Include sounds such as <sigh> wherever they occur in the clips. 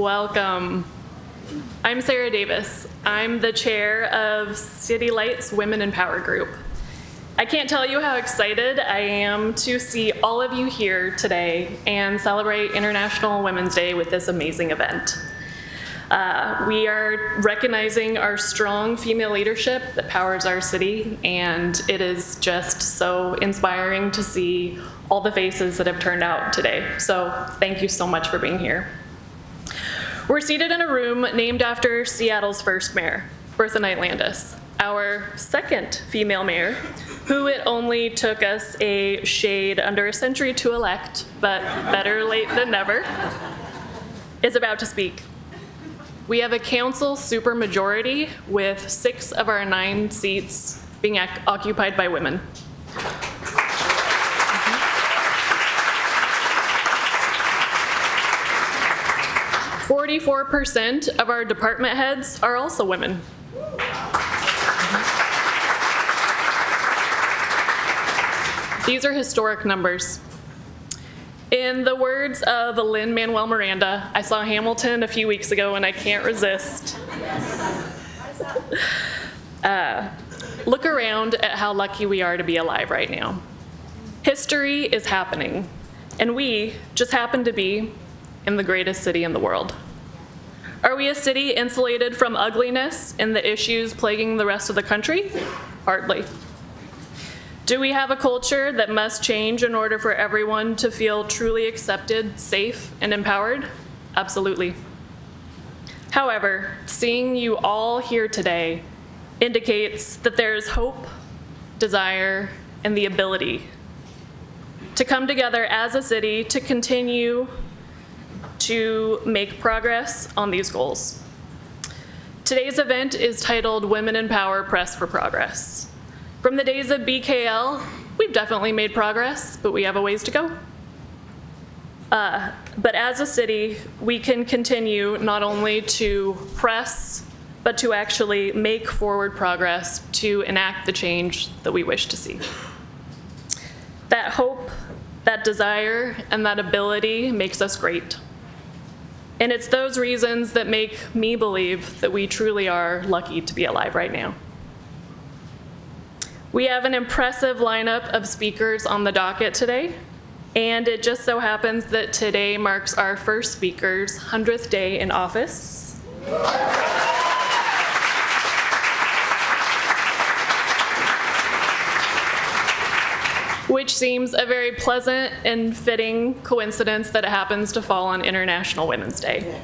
Welcome. I'm Sarah Davis. I'm the chair of City Lights Women in Power Group. I can't tell you how excited I am to see all of you here today and celebrate International Women's Day with this amazing event. Uh, we are recognizing our strong female leadership that powers our city, and it is just so inspiring to see all the faces that have turned out today. So, thank you so much for being here. We're seated in a room named after Seattle's first mayor, Bertha Knight Landis, our second female mayor, who it only took us a shade under a century to elect, but better late than never, is about to speak. We have a council supermajority with six of our nine seats being occupied by women. 44% of our department heads are also women. These are historic numbers. In the words of Lin Manuel Miranda, I saw Hamilton a few weeks ago and I can't resist. <laughs> Uh, look around at how lucky we are to be alive right now. History is happening, and we just happen to be in the greatest city in the world. Are we a city insulated from ugliness and the issues plaguing the rest of the country? Hardly. Do we have a culture that must change in order for everyone to feel truly accepted, safe, and empowered? Absolutely. However, seeing you all here today indicates that there is hope, desire, and the ability to come together as a city to continue to make progress on these goals. Today's event is titled Women in Power Press for Progress. From the days of BKL, we've definitely made progress, but we have a ways to go. Uh, but as a city, we can continue not only to press, but to actually make forward progress to enact the change that we wish to see. That hope, that desire, and that ability makes us great. And it's those reasons that make me believe that we truly are lucky to be alive right now. We have an impressive lineup of speakers on the docket today, and it just so happens that today marks our first speaker's 100th day in office. Which seems a very pleasant and fitting coincidence that it happens to fall on International Women's Day.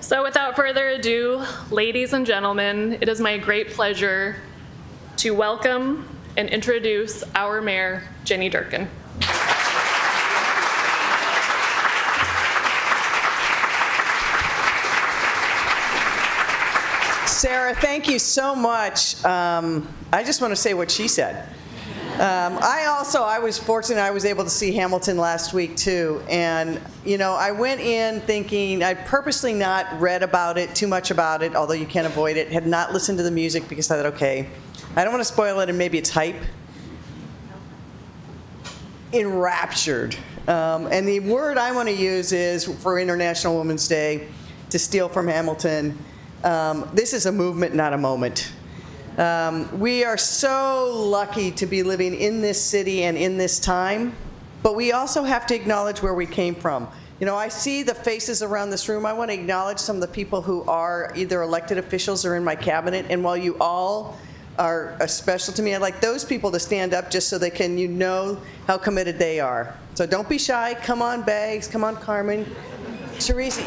So without further ado, ladies and gentlemen, it is my great pleasure to welcome and introduce our mayor, Jenny Durkan. Sarah, thank you so much. Um, I just want to say what she said. Um, I also, I was fortunate I was able to see Hamilton last week too. And, you know, I went in thinking, I purposely not read about it, too much about it, although you can't avoid it, had not listened to the music because I thought, okay, I don't want to spoil it and maybe it's hype. Enraptured. Um, and the word I want to use is for International Women's Day, to steal from Hamilton, um, this is a movement, not a moment. Um, we are so lucky to be living in this city and in this time, but we also have to acknowledge where we came from. You know, I see the faces around this room. I want to acknowledge some of the people who are either elected officials or in my cabinet. And while you all are special to me, I'd like those people to stand up just so they can, you know, how committed they are. So don't be shy. Come on, Bags. Come on, Carmen. Teresa.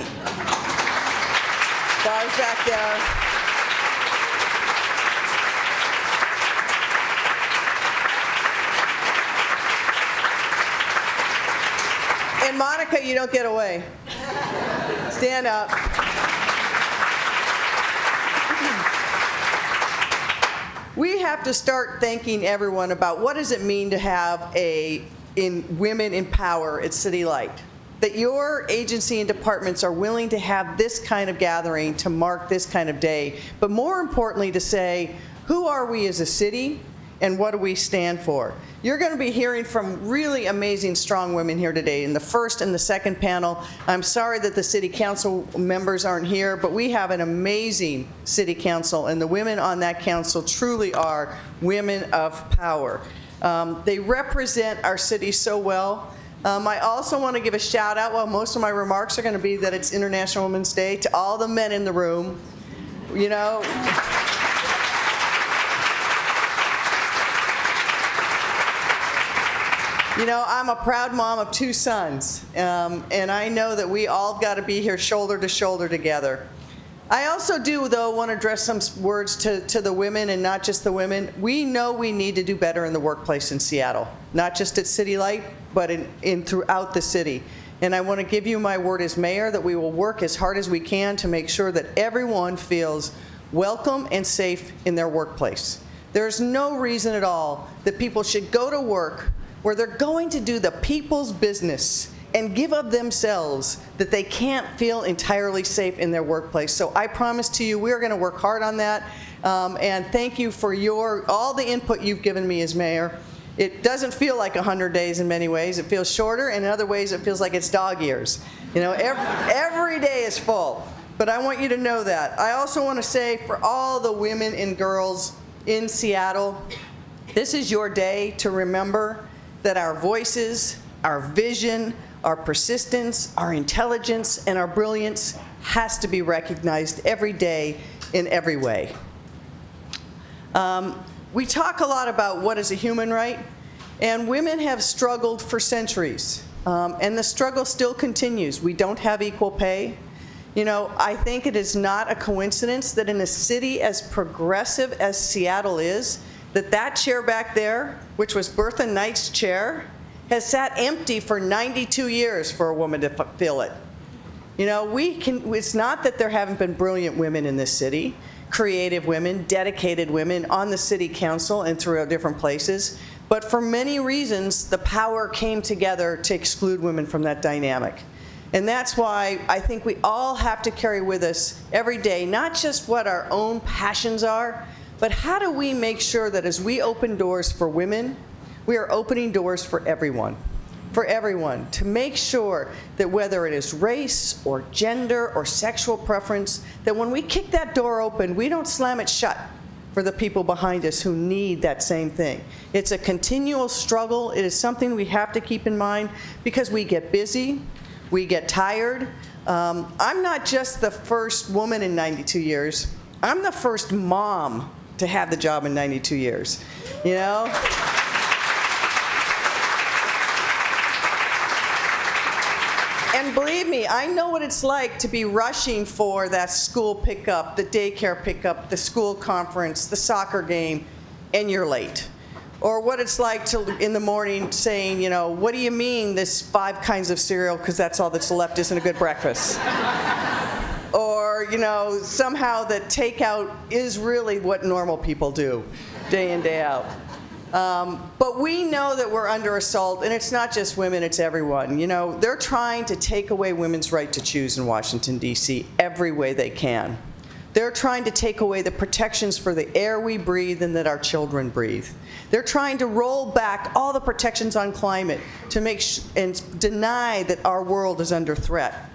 Bars back there. And Monica, you don't get away. Stand up. We have to start thanking everyone about what does it mean to have a in women in power at City Light. That your agency and departments are willing to have this kind of gathering to mark this kind of day, but more importantly to say, who are we as a city and what do we stand for? You're going to be hearing from really amazing, strong women here today in the first and the second panel. I'm sorry that the city council members aren't here, but we have an amazing city council, and the women on that council truly are women of power. Um, They represent our city so well. Um, I also want to give a shout out, while most of my remarks are going to be that it's International Women's Day, to all the men in the room. You know, You know, I'm a proud mom of two sons, um, and I know that we all got to be here shoulder to shoulder together. I also do, though, want to address some words to, to the women and not just the women. We know we need to do better in the workplace in Seattle, not just at City Light, but in, in throughout the city. And I want to give you my word as mayor that we will work as hard as we can to make sure that everyone feels welcome and safe in their workplace. There's no reason at all that people should go to work where they're going to do the people's business and give of themselves that they can't feel entirely safe in their workplace. So I promise to you, we're going to work hard on that. Um, and thank you for your all the input you've given me as mayor. It doesn't feel like 100 days in many ways. It feels shorter, and in other ways, it feels like it's dog years. You know, every, every day is full. But I want you to know that. I also want to say for all the women and girls in Seattle, this is your day to remember that our voices, our vision, our persistence, our intelligence, and our brilliance has to be recognized every day in every way. Um, we talk a lot about what is a human right, and women have struggled for centuries, um, and the struggle still continues. We don't have equal pay. You know, I think it is not a coincidence that in a city as progressive as Seattle is, that that chair back there, which was Bertha Knight's chair, has sat empty for 92 years for a woman to fill it. You know, we can, it's not that there haven't been brilliant women in this city, creative women, dedicated women on the city council and throughout different places, but for many reasons, the power came together to exclude women from that dynamic. And that's why I think we all have to carry with us every day, not just what our own passions are, but how do we make sure that as we open doors for women, we are opening doors for everyone for everyone to make sure that whether it is race or gender or sexual preference, that when we kick that door open, we don't slam it shut for the people behind us who need that same thing. It's a continual struggle. It is something we have to keep in mind because we get busy, we get tired. Um, I'm not just the first woman in 92 years, I'm the first mom to have the job in 92 years. You know? And believe me, I know what it's like to be rushing for that school pickup, the daycare pickup, the school conference, the soccer game, and you're late. Or what it's like to, in the morning saying, you know, what do you mean this five kinds of cereal, because that's all that's left, isn't a good breakfast? Or, you know, somehow that takeout is really what normal people do, day in, day out. Um, but we know that we're under assault, and it's not just women, it's everyone. You know, they're trying to take away women's right to choose in Washington, D.C., every way they can. They're trying to take away the protections for the air we breathe and that our children breathe. They're trying to roll back all the protections on climate to make and deny that our world is under threat.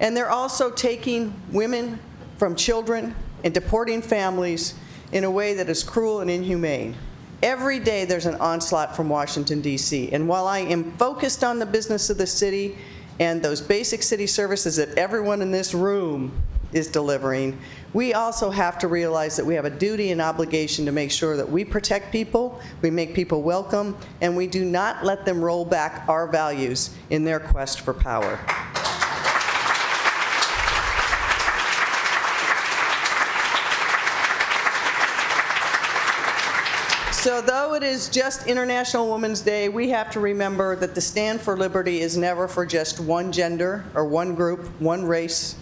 And they're also taking women from children and deporting families in a way that is cruel and inhumane. Every day there's an onslaught from Washington, D.C. And while I am focused on the business of the city and those basic city services that everyone in this room is delivering, we also have to realize that we have a duty and obligation to make sure that we protect people, we make people welcome, and we do not let them roll back our values in their quest for power. So though it is just International Women's Day, we have to remember that the stand for liberty is never for just one gender or one group, one race.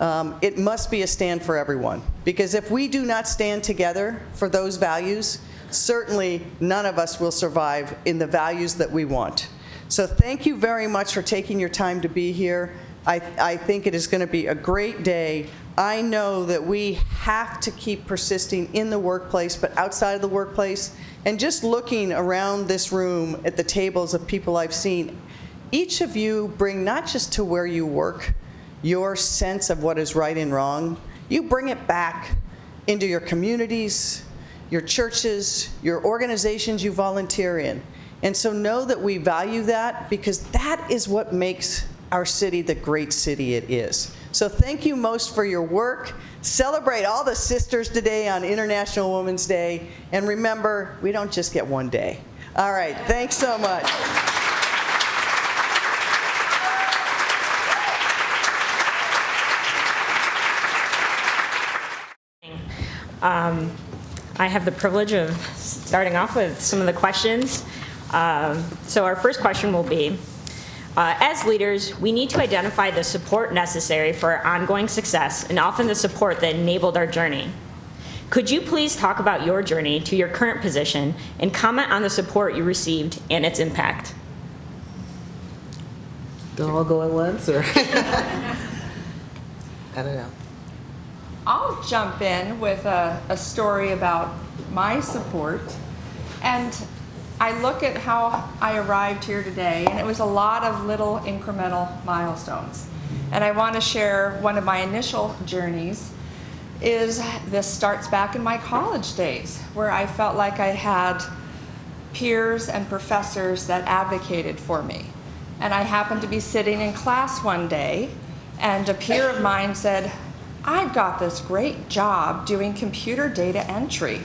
Um, it must be a stand for everyone. Because if we do not stand together for those values, certainly none of us will survive in the values that we want. So thank you very much for taking your time to be here. I, I think it is going to be a great day I know that we have to keep persisting in the workplace, but outside of the workplace. And just looking around this room at the tables of people I've seen, each of you bring not just to where you work your sense of what is right and wrong, you bring it back into your communities, your churches, your organizations you volunteer in. And so know that we value that because that is what makes our city the great city it is. So thank you most for your work. Celebrate all the sisters today on International Women's Day. And remember, we don't just get one day. All right, thanks so much. Um, I have the privilege of starting off with some of the questions. Um, so our first question will be, uh, as leaders, we need to identify the support necessary for our ongoing success and often the support that enabled our journey. Could you please talk about your journey to your current position and comment on the support you received and its impact? Don't all go at once, or? <laughs> I don't know. I'll jump in with a, a story about my support. And I look at how I arrived here today, and it was a lot of little incremental milestones. And I want to share one of my initial journeys is this starts back in my college days where I felt like I had peers and professors that advocated for me. And I happened to be sitting in class one day, and a peer of mine said, I've got this great job doing computer data entry.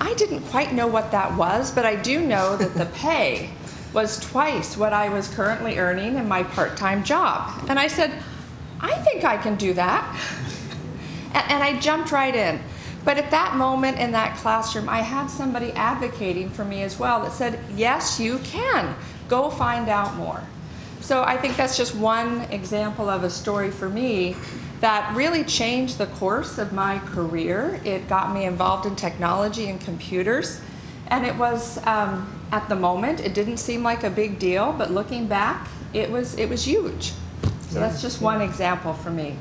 I didn't quite know what that was, but I do know <laughs> that the pay was twice what I was currently earning in my part time job. And I said, I think I can do that. And, and, I jumped right in. But at that moment in that classroom, I had somebody advocating for me as well that said, Yes, you can. Go find out more. So I think that's just one example of a story for me that really changed the course of my career. It got me involved in technology and computers. And it was, um, at the moment, it didn't seem like a big deal, but looking back, it was, it was huge. So that's just one example for me.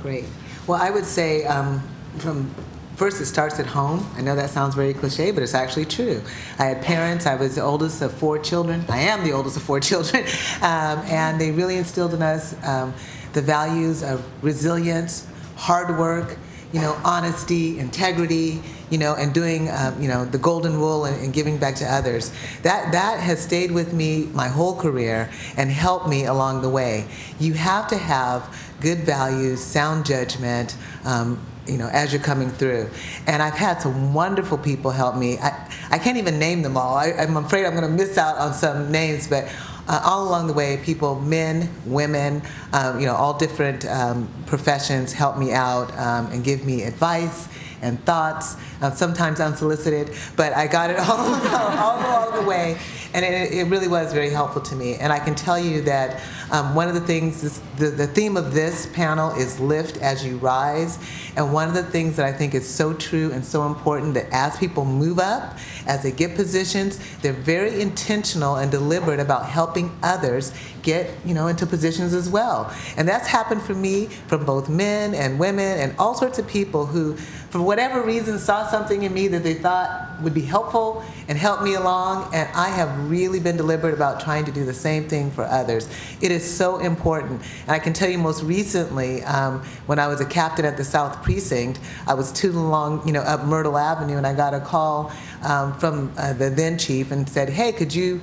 Great. Well, I would say um, from first it starts at home. I know that sounds very cliche, but it's actually true. I had parents. I was the oldest of four children. I am the oldest of four <laughs> children, um, and they really instilled in us um, the values of resilience, hard work, you know, honesty, integrity, you know, and doing, uh, you know, the golden rule and, and, giving back to others. That that has stayed with me my whole career and helped me along the way. You have to have good values, sound judgment. Um, you know, as you're coming through. And I've had some wonderful people help me. I, I can't even name them all. I, I'm afraid I'm going to miss out on some names, but uh, all along the way, people, men, women, um, you know, all different um, professions help me out um, and give me advice and thoughts, uh, sometimes unsolicited, but I got it <laughs> all, all along the way, and it, it, really was very helpful to me. And I can tell you that um, one of the things, is, the, the theme of this panel is lift as you rise, and one of the things that I think is so true and so important that as people move up, as they get positions, they're very intentional and deliberate about helping others get you know into positions as well. And that's happened for me from both men and women and all sorts of people who, for whatever reason, saw something in me that they thought would be helpful and help me along. And I have really been deliberate about trying to do the same thing for others. It is so important. And I can tell you most recently, um, when I was a captain at the South Precinct, I was tooting along, you know, up Myrtle Avenue, and I got a call um, from uh, the then chief and said, "Hey, could you?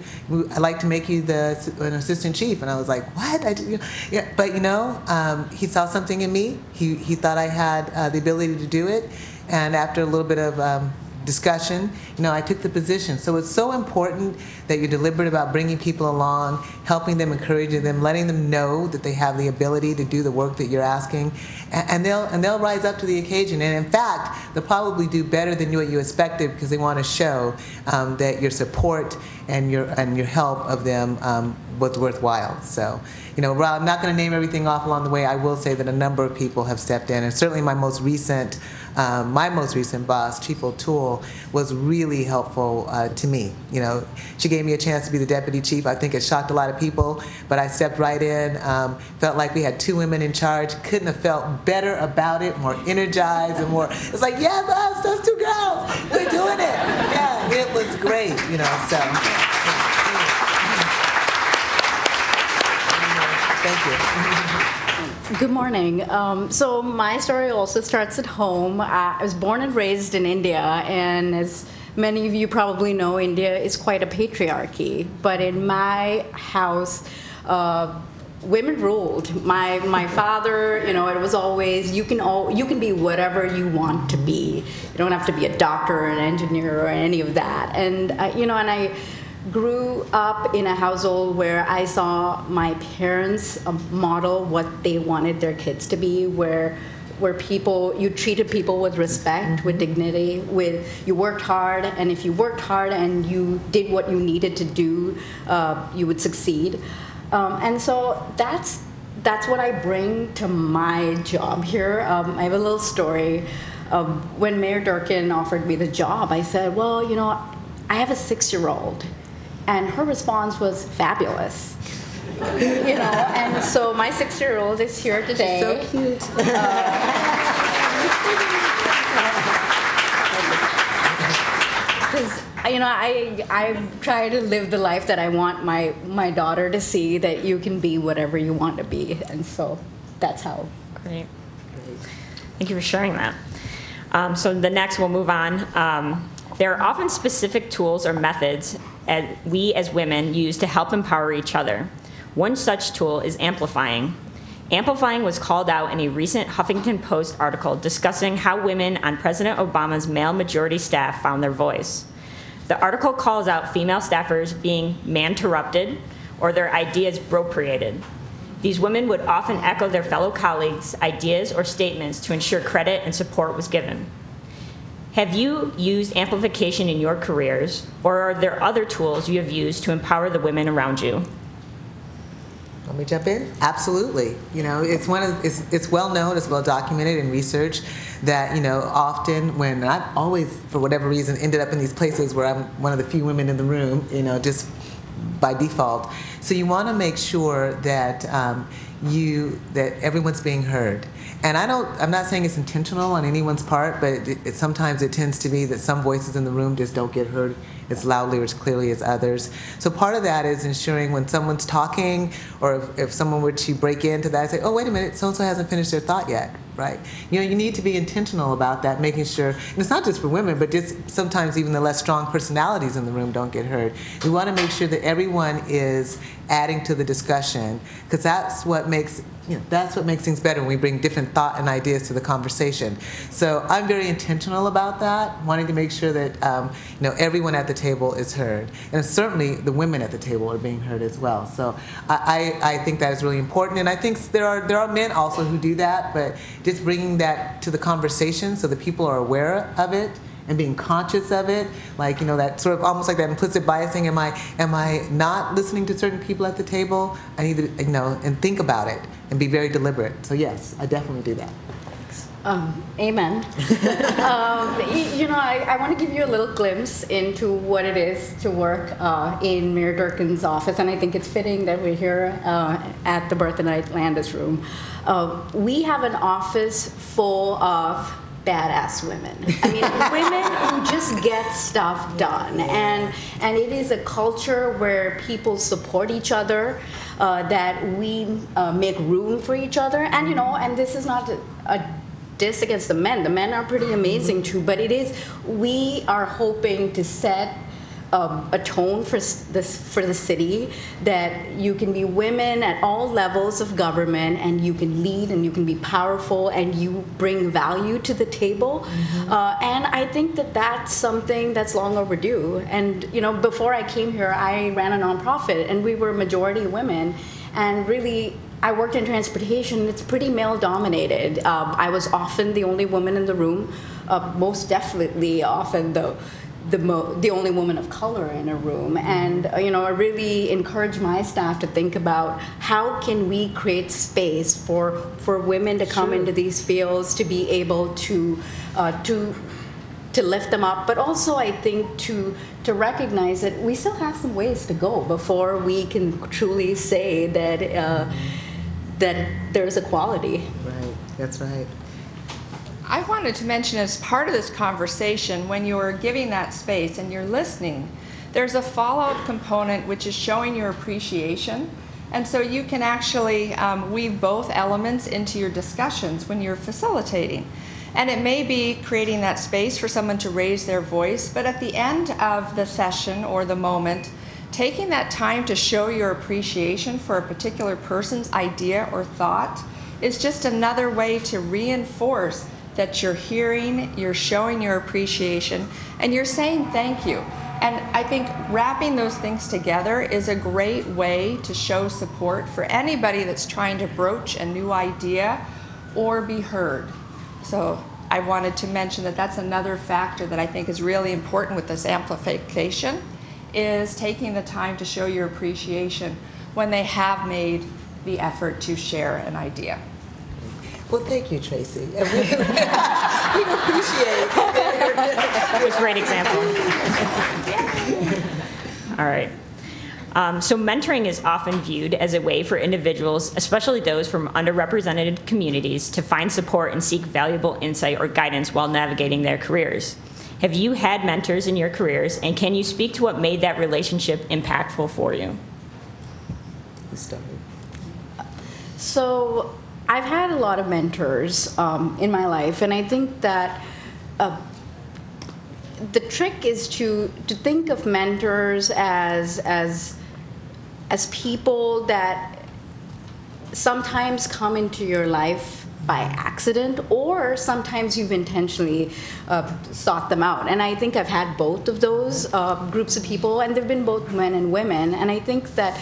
I'd like to make you the an assistant chief." And I was like, "What?" I, you know, yeah, but you know, um, he saw something in me. He he thought I had uh, the ability to do it, and after a little bit of um, discussion, you know, I took the position. So it's so important that you're deliberate about bringing people along, helping them, encouraging them, letting them know that they have the ability to do the work that you're asking, and, they'll and they'll rise up to the occasion. And in fact, they'll probably do better than what you expected because they want to show um, that your support and your and your help of them um, was worthwhile. So, you know, I'm not going to name everything off along the way, I will say that a number of people have stepped in, and certainly my most recent, um, my most recent boss, Chief O'Toole, was really helpful uh, to me. You know, she gave me a chance to be the deputy chief. I think it shocked a lot of people, but I stepped right in. Um, felt like we had two women in charge. Couldn't have felt better about it, more energized and more. It's like, yes, us, those two girls, we're doing it. Yeah, it was great. You know, so. Thank you. Good morning. Um, so my story also starts at home. I was born and raised in India, and as many of you probably know, India is quite a patriarchy. But in my house, uh, women ruled. My my father, you know, it was always you can all you can be whatever you want to be. You don't have to be a doctor or an engineer or any of that. And uh, you know, and I grew up in a household where I saw my parents uh, model what they wanted their kids to be, where where people you treated people with respect, with dignity, with you worked hard, and if you worked hard and you did what you needed to do, uh, you would succeed. Um, and so that's that's what I bring to my job here. Um, I have a little story. Um, when Mayor Durkan offered me the job, I said, "Well, you know, I have a six-year-old." And her response was fabulous. you know, and so my six-year-old is here today. So cute. Because you know, I I try to live the life that I want my my daughter to see that you can be whatever you want to be, and so that's how. Great. Thank you for sharing that. Um, so the next, we'll move on. Um, there are often specific tools or methods as we as women use to help empower each other. One such tool is amplifying. Amplifying was called out in a recent Huffington Post article discussing how women on President Obama's male majority staff found their voice. The article calls out female staffers being man-interrupted or their ideas bropriated. These women would often echo their fellow colleagues' ideas or statements to ensure credit and support was given. Have you used amplification in your careers, or are there other tools you have used to empower the women around you? Let me jump in? Absolutely. You know, it's one of it's, it's well known, it's well documented in research that you know often when I've always for whatever reason ended up in these places where I'm one of the few women in the room. You know, just by default. So you want to make sure that um, you that everyone's being heard. And I don't. I'm not saying it's intentional on anyone's part, but it, it, sometimes it tends to be that some voices in the room just don't get heard as loudly or as clearly as others. So part of that is ensuring when someone's talking, or if, if someone were to break into that, say, "Oh, wait a minute, so and so hasn't finished their thought yet." Right? You know, you need to be intentional about that, making sure. And it's not just for women, but just sometimes even the less strong personalities in the room don't get heard. We want to make sure that everyone is adding to the discussion because that's what makes you know, that's what makes things better when we bring different thought and ideas to the conversation. So I'm very intentional about that, wanting to make sure that um, you know everyone at the table is heard, and certainly the women at the table are being heard as well. So I, I, I think that is really important, and I think there are there are men also who do that, but just bringing that to the conversation so that people are aware of it and being conscious of it like you know that sort of almost like that implicit biasing am i am i not listening to certain people at the table i need to you know and think about it and be very deliberate so yes i definitely do that um, amen. <laughs> um, you know, I, I want to give you a little glimpse into what it is to work uh, in Mayor Durkan's office, and I think it's fitting that we're here uh, at the Bertha Knight Landis Room. Uh, we have an office full of badass women. I mean, <laughs> women who just get stuff done, and and it is a culture where people support each other, uh, that we uh, make room for each other, and you know, and this is not a, a diss against the men. The men are pretty amazing too, but it is we are hoping to set um, a tone for this for the city that you can be women at all levels of government and you can lead and you can be powerful and you bring value to the table mm-hmm. uh, and I think that that's something that's long overdue and you know before I came here I ran a nonprofit and we were majority women and really I worked in transportation. It's pretty male dominated. Um, I was often the only woman in the room, uh, most definitely often the the mo- the only woman of color in a room and uh, you know I really encourage my staff to think about how can we create space for for women to come into these fields to be able to uh, to to lift them up, but also I think to to recognize that we still have some ways to go before we can truly say that uh, that there's equality. Right, that's right. I wanted to mention as part of this conversation, when you're giving that space and you're listening, there's a follow-up component which is showing your appreciation. And so you can actually um, weave both elements into your discussions when you're facilitating. And it may be creating that space for someone to raise their voice, but at the end of the session or the moment, taking that time to show your appreciation for a particular person's idea or thought is just another way to reinforce that you're hearing, you're showing your appreciation, and you're saying thank you. And I think wrapping those things together is a great way to show support for anybody that's trying to broach a new idea or be heard. So I wanted to mention that that's another factor that I think is really important with this amplification is taking the time to show your appreciation when they have made the effort to share an idea. Well, thank you, Tracye. And we, <laughs> we appreciate That was a great example. All right. Um, so, mentoring is often viewed as a way for individuals, especially those from underrepresented communities, to find support and seek valuable insight or guidance while navigating their careers. Have you had mentors in your careers, and can you speak to what made that relationship impactful for you? So I've had a lot of mentors um, in my life, and I think that uh, the trick is to to think of mentors as as as people that sometimes come into your life by accident or sometimes you've intentionally uh, sought them out. And i think i've had both of those uh, groups of people and they've been both men and women. And i think that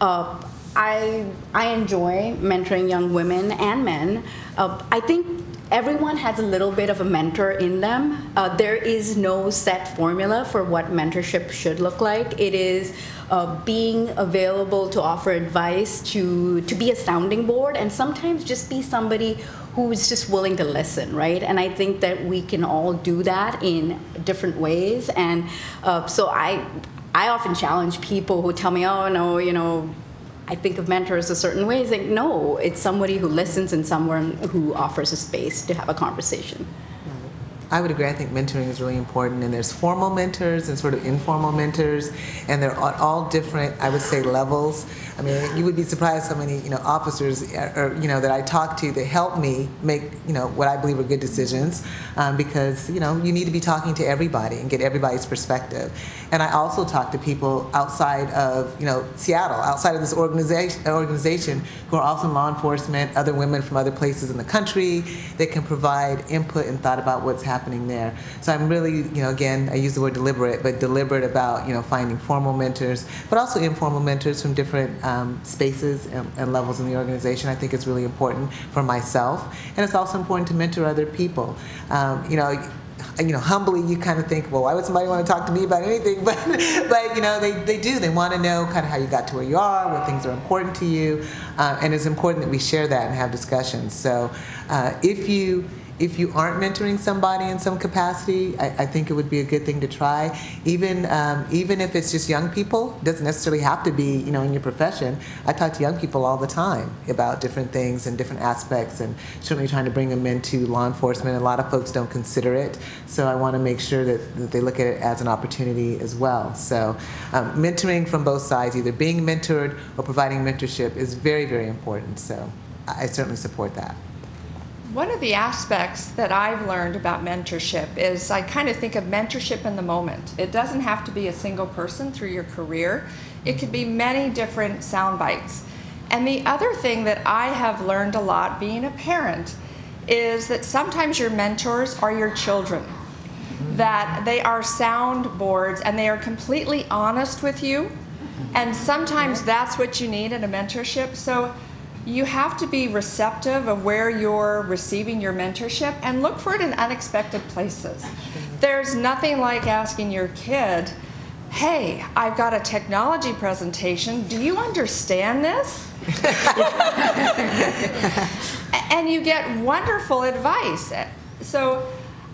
uh, I, I enjoy mentoring young women and men. Uh, I think everyone has a little bit of a mentor in them. Uh, there is no set formula for what mentorship should look like. It is uh, being available to offer advice, to, to be a sounding board, and sometimes just be somebody who's just willing to listen, right? And I think that we can all do that in different ways. And uh, so I, I often challenge people who tell me, oh, no, you know, I think of mentors a certain way. It's like, no, it's somebody who listens and someone who offers a space to have a conversation. I would agree. I think mentoring is really important, and there's formal mentors and sort of informal mentors, and they're all different. I would say levels. I mean, you would be surprised how many you know officers uh, or you know that I talk to that help me make you know what I believe are good decisions, um, because you know you need to be talking to everybody and get everybody's perspective. And I also talk to people outside of you know Seattle, outside of this organization organization who are also in law enforcement, other women from other places in the country that can provide input and thought about what's happening happening there. So I'm really, you know, again, I use the word deliberate, but deliberate about, you know, finding formal mentors, but also informal mentors from different um, spaces and, and levels in the organization. I think it's really important for myself, and it's also important to mentor other people. Um, you know you know, humbly, you kind of think, well, why would somebody want to talk to me about anything? <laughs> But, but you know, they, they do. They want to know kind of how you got to where you are, what things are important to you, uh, and it's important that we share that and have discussions. So, uh, if you if you aren't mentoring somebody in some capacity, I, I think it would be a good thing to try. Even um, even if it's just young people, doesn't necessarily have to be you know in your profession. I talk to young people all the time about different things and different aspects, and certainly trying to bring them into law enforcement. A lot of folks don't consider it, so I want to make sure that, that they look at it as an opportunity as well. So um, mentoring from both sides, either being mentored or providing mentorship, is very very important. So I certainly support that. One of the aspects that I've learned about mentorship is I kind of think of mentorship in the moment. It doesn't have to be a single person through your career, it could be many different sound bites. And the other thing that I have learned a lot being a parent is that sometimes your mentors are your children. That they are sound boards and they are completely honest with you. And sometimes that's what you need in a mentorship. So you have to be receptive of where you're receiving your mentorship and look for it in unexpected places. There's nothing like asking your kid, hey, I've got a technology presentation. Do you understand this? <laughs> and you get wonderful advice. So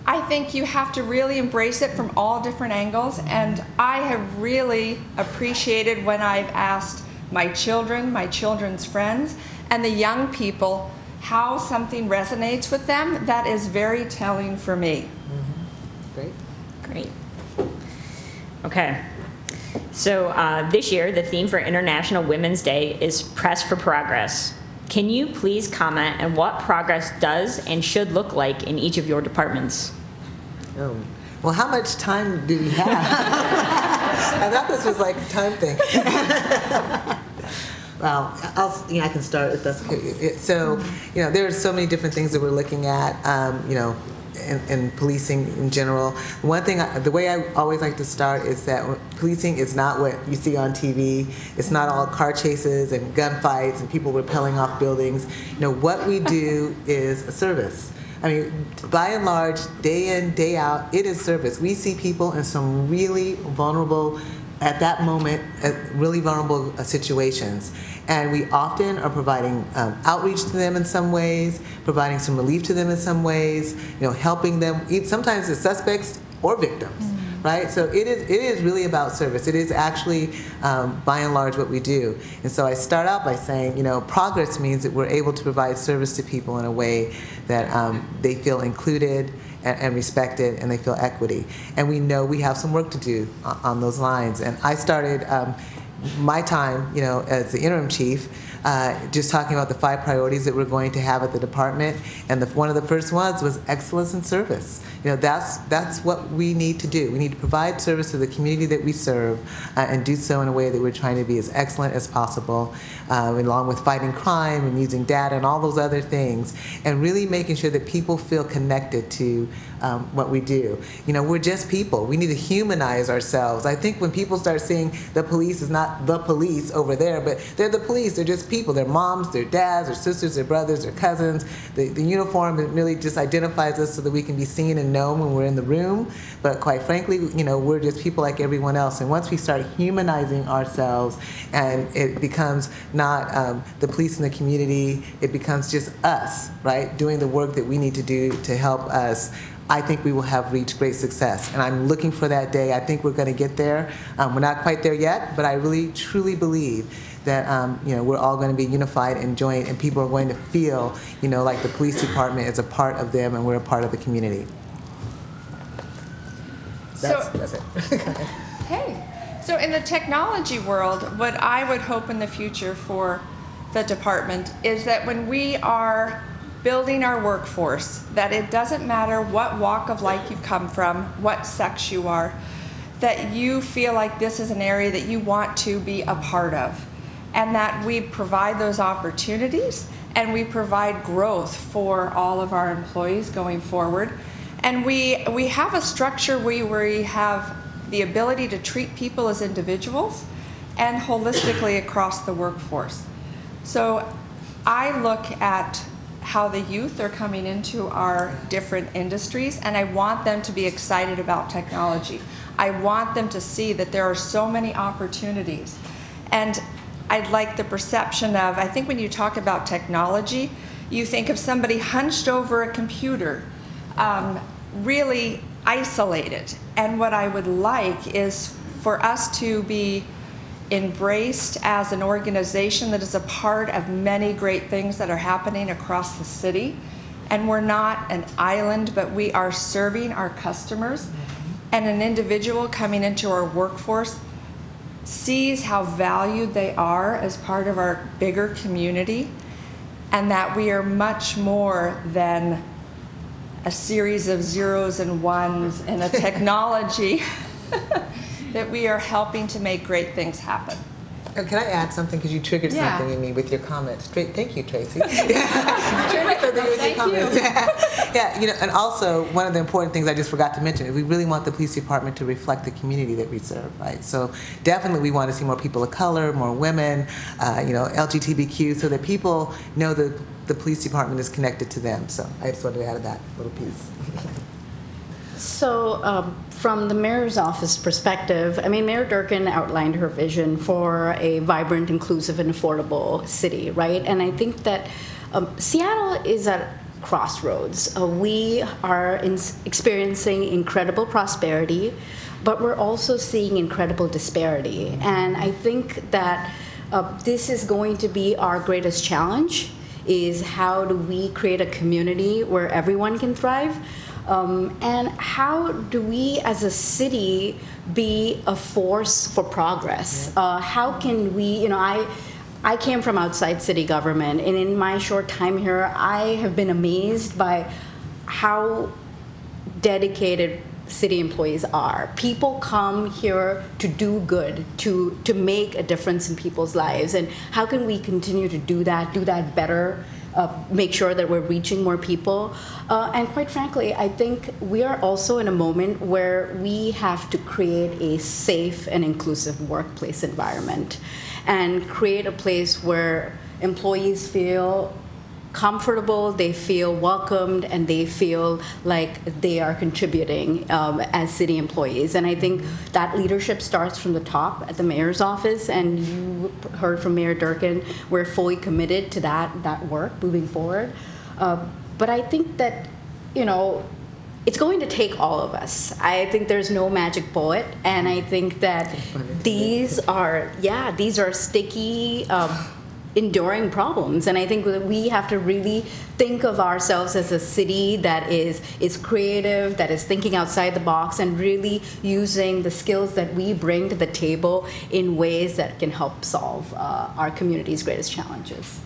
I think you have to really embrace it from all different angles. And I have really appreciated when I've asked my children, my children's friends, and the young people how something resonates with them. That is very telling for me. Great. Great. Okay. So uh, this year, the theme for International Women's Day is Press for Progress. Can you please comment on what progress does and should look like in each of your departments? Oh. Well, how much time do we have? <laughs> I thought this was like a time thing. <laughs> well, I'll, you know, I can start if that's okay. So, you know, there are so many different things that we're looking at, um, you know, in, in policing in general. One thing, I, the way I always like to start is that policing is not what you see on TV. It's not all car chases and gunfights and people repelling off buildings. You know, what we do <laughs> is a service. I mean, by and large, day in, day out, it is service. We see people in some really vulnerable, at that moment, uh, really vulnerable uh, situations. And we often are providing um, outreach to them in some ways, providing some relief to them in some ways, you know, helping them, sometimes the suspects or victims right? So it is it is really about service. It is actually, um, by and large, what we do. And so I start out by saying, you know, progress means that we're able to provide service to people in a way that um, they feel included and, and respected, and they feel equity. And we know we have some work to do on, on those lines. And I started. Um, my time, you know, as the interim chief, uh, just talking about the five priorities that we're going to have at the department, and the, one of the first ones was excellence in service. You know, that's that's what we need to do. We need to provide service to the community that we serve, uh, and do so in a way that we're trying to be as excellent as possible, uh, along with fighting crime and using data and all those other things, and really making sure that people feel connected to um, what we do. You know, we're just people. We need to humanize ourselves. I think when people start seeing the police is not the police over there, but they're the police. They're just people. They're moms, their dads, their sisters, their brothers, their cousins. The, the uniform it really just identifies us so that we can be seen and known when we're in the room. But quite frankly, you know, we're just people like everyone else. And once we start humanizing ourselves, and it becomes not um, the police in the community, it becomes just us, right, doing the work that we need to do to help us. I think we will have reached great success. And I'm looking for that day. I think we're going to get there. Um, we're not quite there yet, but I really, truly believe that um, you know we're all going to be unified and joined, and people are going to feel you know like the police department is a part of them, and we're a part of the community. That's, So- that's it. <laughs> Hey, so in the technology world, what I would hope in the future for the department is that when we are building our workforce, that it doesn't matter what walk of life you've come from, what sex you are, that you feel like this is an area that you want to be a part of, and that we provide those opportunities and we provide growth for all of our employees going forward. And we, we have a structure where we have the ability to treat people as individuals and holistically across the workforce. So I look at how the youth are coming into our different industries, and I want them to be excited about technology. I want them to see that there are so many opportunities. And I'd like the perception of, I think when you talk about technology, you think of somebody hunched over a computer, um, really isolated. And what I would like is for us to be embraced as an organization that is a part of many great things that are happening across the city. And we're not an island, but we are serving our customers. Mm-hmm. And an individual coming into our workforce sees how valued they are as part of our bigger community, and that we are much more than a series of zeros and ones in a <laughs> technology <laughs> that we are helping to make great things happen. Oh, Can I add something? Because you triggered Yeah. something in me with your comments. Tra- Thank you, Tracye. Yeah. <laughs> <laughs> triggered something with Thank your you. <laughs> yeah, you know, and also one of the important things I just forgot to mention is we really want the police department to reflect the community that we serve, right? So definitely we want to see more people of color, more women, uh, you know, LGBTQ, so that people know that the police department is connected to them. So I just wanted to add that little piece. So, um, from the mayor's office perspective, I mean, Mayor Durkan outlined her vision for a vibrant, inclusive, and affordable city, right? And I think that um, Seattle is at crossroads. Uh, we are in, experiencing incredible prosperity, but we're also seeing incredible disparity. And I think that uh, this is going to be our greatest challenge is how do we create a community where everyone can thrive um, and how do we as a city be a force for progress? Uh, how can we you know i i came from outside city government and in my short time here i have been amazed by how dedicated city employees are. People come here to do good, to to make a difference in people's lives, and how can we continue to do that, do that better, uh, make sure that we're reaching more people? Uh, and quite frankly, I think we are also in a moment where we have to create a safe and inclusive workplace environment, and create a place where employees feel comfortable, they feel welcomed, and they feel like they are contributing um, as city employees. And I think that leadership starts from the top at the mayor's office. And you heard from Mayor Durkan, we're fully committed to that that work moving forward. Uh, but I think that you know. It's going to take all of us. I think there's no magic bullet, and I think that these are, yeah, these are sticky, um, enduring problems and i think that we have to really think of ourselves as a city that is is creative that is thinking outside the box and really using the skills that we bring to the table in ways that can help solve uh, our community's greatest challenges.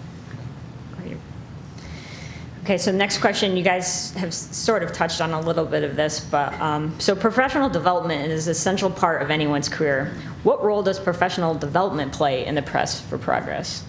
Okay, so next question, you guys have sort of touched on a little bit of this, but, um, so professional development is an essential part of anyone's career. What role does professional development play in the press for progress?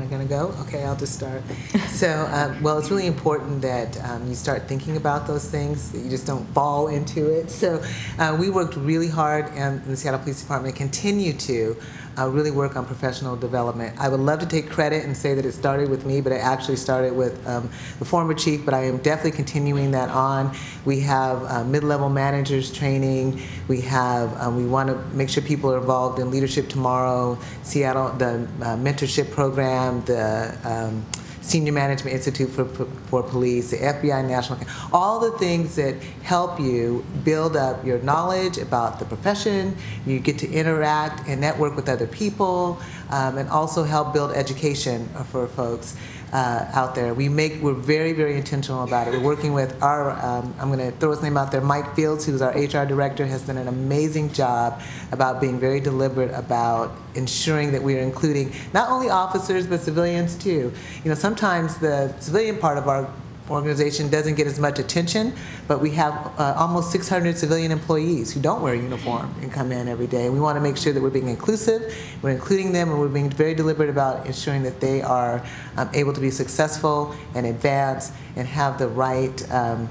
Am I going to go? Okay, I'll just start. <laughs> So, um, well, it's really important that um, you start thinking about those things, that you just don't fall into it. So, uh, we worked really hard in, in the Seattle Police Department, continue to uh, really work on professional development. I would love to take credit and say that it started with me, but it actually started with um, the former chief, but I am definitely continuing that on. We have uh, mid-level managers training. We have, um, we want to make sure people are involved in Leadership Tomorrow, Seattle, the uh, mentorship program, the um, Senior Management Institute for, for Police, the FBI National, all the things that help you build up your knowledge about the profession. You get to interact and network with other people, um, and also help build education for folks uh, out there. We make we're very very intentional about it. We're working with our um, I'm going to throw his name out there. Mike Fields, who's our HR director, has done an amazing job about being very deliberate about ensuring that we are including not only officers but civilians too. You know, sometimes the civilian part of our organization doesn't get as much attention, but we have uh, almost 600 civilian employees who don't wear a uniform and come in every day. And we want to make sure that we're being inclusive, we're including them, and we're being very deliberate about ensuring that they are um, able to be successful and advance and have the right. Um,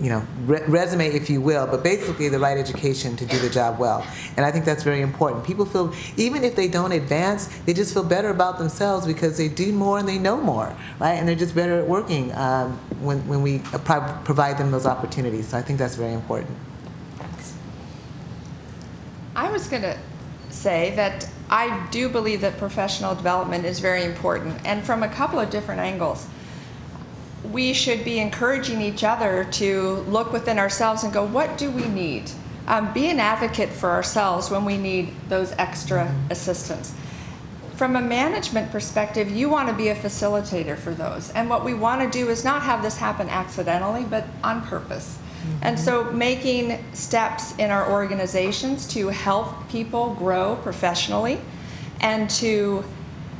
you know, re- resume, if you will, but basically the right education to do the job well. And I think that's very important. People feel, even if they don't advance, they just feel better about themselves because they do more and they know more, right? And they're just better at working um, when, when we pro- provide them those opportunities. So I think that's very important. I was going to say that I do believe that professional development is very important, and from a couple of different angles. We should be encouraging each other to look within ourselves and go, what do we need? Um, be an advocate for ourselves when we need those extra assistance. From a management perspective, you want to be a facilitator for those. And what we want to do is not have this happen accidentally, but on purpose. And so, making steps in our organizations to help people grow professionally and to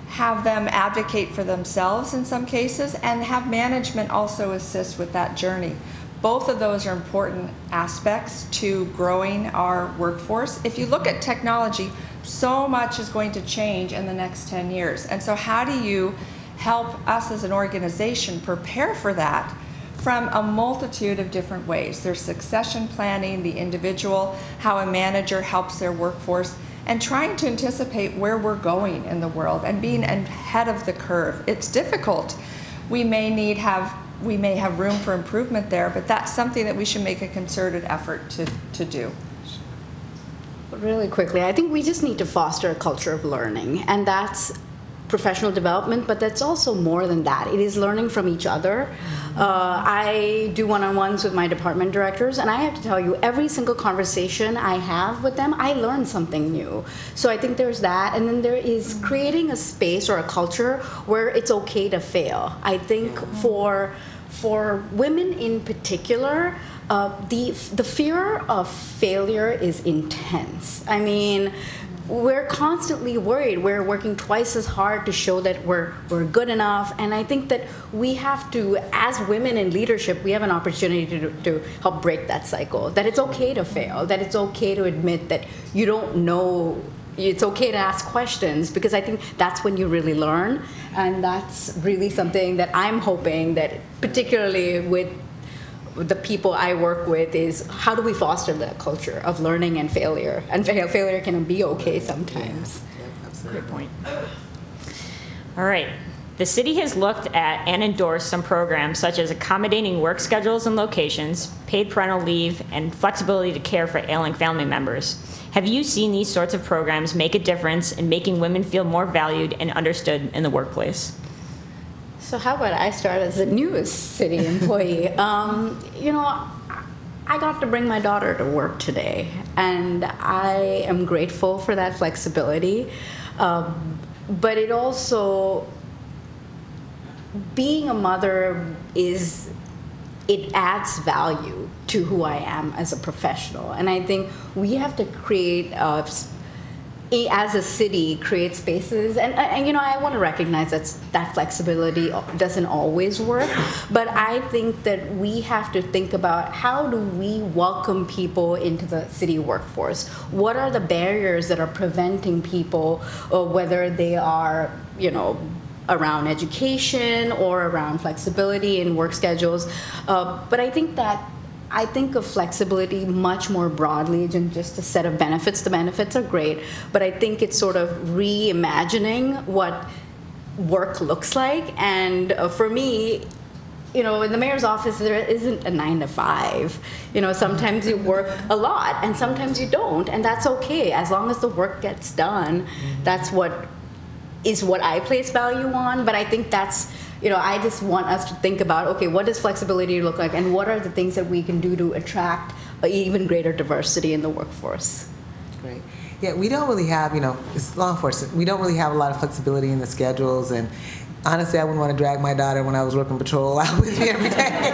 have them advocate for themselves in some cases and have management also assist with that journey. both of those are important aspects to growing our workforce. If you look at technology, so much is going to change in the next 10 years. And so, how do you help us as an organization prepare for that from a multitude of different ways? There's succession planning, the individual, how a manager helps their workforce, and trying to anticipate where we're going in the world and being ahead of the curve. It's difficult. We may need have we may have room for improvement there, but that's something that we should make a concerted effort to, to do. Really quickly, I think we just need to foster a culture of learning, and that's professional development, but that's also more than that. It is learning from each other. Uh, I do one on ones with my department directors, and I have to tell you, every single conversation I have with them, I learn something new. So I think there's that, and then there is creating a space or a culture where it's okay to fail. I think for for women in particular, uh, the the fear of failure is intense. I mean, we're constantly worried. We're working twice as hard to show that we're we're good enough, and I think that we have to, as women in leadership, we have an opportunity to to help break that cycle. That it's okay to fail. That it's okay to admit that you don't know it's okay to ask questions because I think that's when you really learn, and that's really something that I'm hoping that, particularly with the people I work with, is how do we foster that culture of learning and failure, and fail- failure can be okay sometimes. Absolutely, Great point. All right. The city has looked at and endorsed some programs such as accommodating work schedules and locations, paid parental leave, and flexibility to care for ailing family members. Have you seen these sorts of programs make a difference in making women feel more valued and understood in the workplace? So how about I start as the newest city employee? <laughs> um, you know, I got to bring my daughter to work today, and I am grateful for that flexibility. Um, but it also, being a mother is, it adds value to who I am as a professional, and I think we have to create. Uh, a- as a city create spaces. And, and you know i want to recognize that that flexibility doesn't always work. But i think that we have to think about how do we welcome people into the city workforce? What are the barriers that are preventing people or whether they are you know around education or around flexibility in work schedules? Uh, but i think that I think of flexibility much more broadly than just a set of benefits. The benefits are great, but I think it's sort of reimagining what work looks like. And uh, for me, you know, in the mayor's office, there isn't a nine to five. You know, sometimes you work a lot and sometimes you don't, and that's okay. As long as the work gets done, that's what is what I place value on. But I think that's you know, I just want us to think about okay, what does flexibility look like, and what are the things that we can do to attract even greater diversity in the workforce. Great. Yeah, we don't really have, you know, law enforcement. We don't really have a lot of flexibility in the schedules, and honestly, I wouldn't want to drag my daughter when I was working patrol <laughs> out with me every day.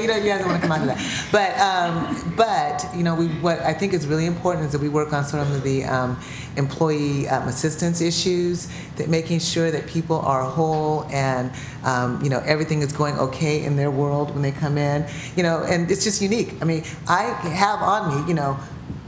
you know, you guys don't want to come out of that. But, um, but you know, we what I think is really important is that we work on some of the um, employee um, assistance issues, that making sure that people are whole and um, you know everything is going okay in their world when they come in. You know, and it's just unique. I mean, I have on me, you know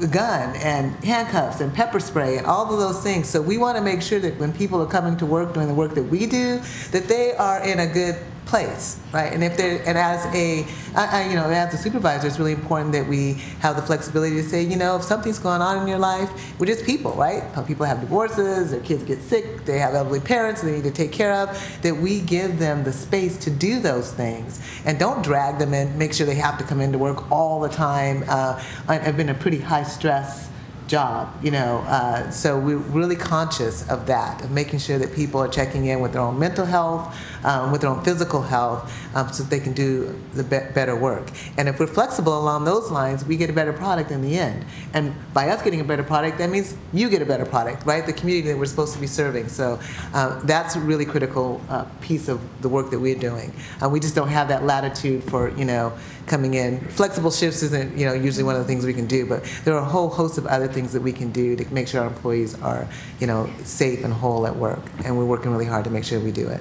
a gun and handcuffs and pepper spray and all of those things. So we want to make sure that when people are coming to work doing the work that we do, that they are in a good place, right? And if they're, and as a, I, I, you know, as a supervisor, it's really important that we have the flexibility to say, you know, if something's going on in your life, we're just people, right? People have divorces, their kids get sick, they have elderly parents they need to take care of, that we give them the space to do those things and don't drag them in, make sure they have to come into work all the time. Uh, I've been a pretty high stress job, you know. Uh, so we're really conscious of that, of making sure that people are checking in with their own mental health, um, with their own physical health, um, so they can do the be- better work. And if we're flexible along those lines, we get a better product in the end. And by us getting a better product, that means you get a better product, right? The community that we're supposed to be serving. So uh, that's a really critical uh, piece of the work that we're doing. Uh, we just don't have that latitude for, you know, coming in. Flexible shifts isn't, you know, usually one of the things we can do, but there are a whole host of other things that we can do to make sure our employees are, you know, safe and whole at work. And we're working really hard to make sure we do it.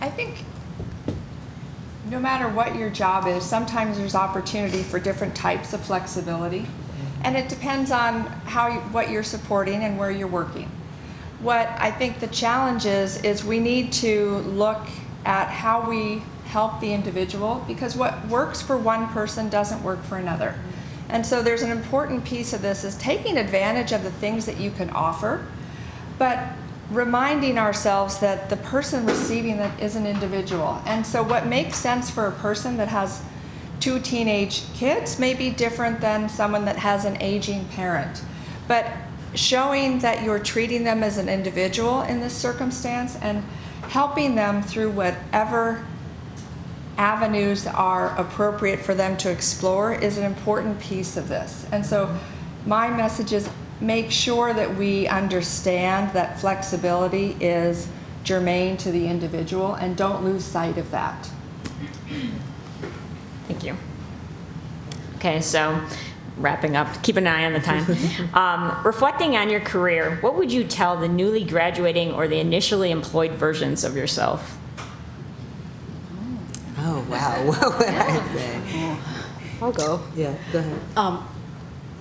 I think no matter what your job is, sometimes there's opportunity for different types of flexibility. Mm-hmm. And it depends on how you, what you're supporting and where you're working. What I think the challenge is is we need to look at how we help the individual because what works for one person doesn't work for another. And so there's an important piece of this is taking advantage of the things that you can offer, but reminding ourselves that the person receiving it is an individual. And so what makes sense for a person that has two teenage kids may be different than someone that has an aging parent. But showing that you're treating them as an individual in this circumstance and helping them through whatever avenues are appropriate for them to explore is an important piece of this. And so my message is make sure that we understand that flexibility is germane to the individual and don't lose sight of that. Thank you. Okay, so wrapping up, keep an eye on the time. <laughs> um, reflecting on your career, what would you tell the newly graduating or the initially employed versions of yourself? Oh, wow. <laughs> What would I say? I'll go. Yeah, go ahead. um,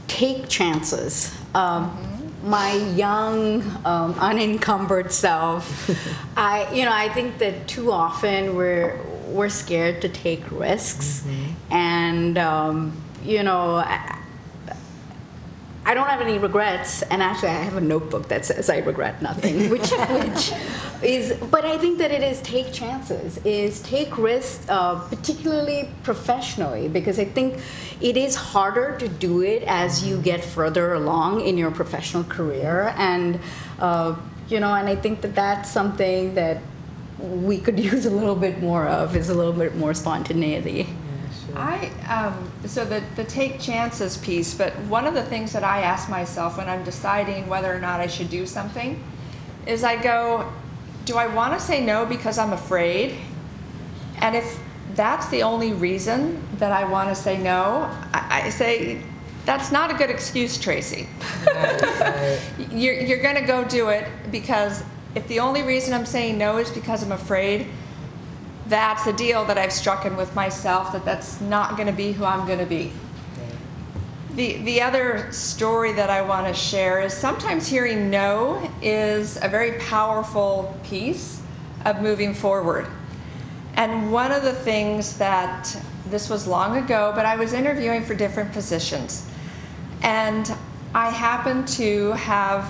take chances. Um, my young, um, unencumbered self, <laughs> I, you know, I think that too often we're we're scared to take risks, and um, you know. I, I don't have any regrets, and actually, I have a notebook that says I regret nothing, <laughs> which, which is. But I think that it is take chances, is take risks, uh, particularly professionally, because I think it is harder to do it as you get further along in your professional career, and uh, you know, and I think that that's something that we could <laughs> use a little bit more of, is a little bit more spontaneity. I um, so the the take chances piece, but one of the things that I ask myself when I'm deciding whether or not I should do something is I go, do I want to say no because I'm afraid? And if that's the only reason that I want to say no, I, I say that's not a good excuse, Tracye. <laughs> you're you're going to go do it because if the only reason I'm saying no is because I'm afraid, that's a deal that I've struck in with myself that that's not going to be who I'm going to be. The, the other story that I want to share is sometimes hearing no is a very powerful piece of moving forward. And one of the things that this was long ago, but I was interviewing for different positions. And I happened to have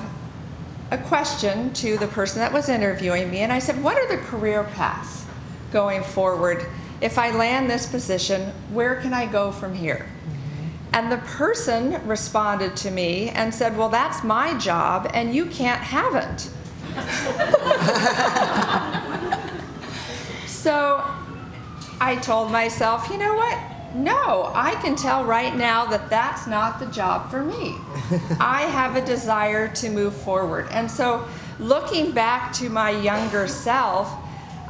a question to the person that was interviewing me, and I said, What are the career paths going forward? If I land this position, where can I go from here? And the person responded to me and said, Well, that's my job, and you can't have it. <laughs> so I told myself, You know what? No, I can tell right now that that's not the job for me. I have a desire to move forward. And so, looking back to my younger self,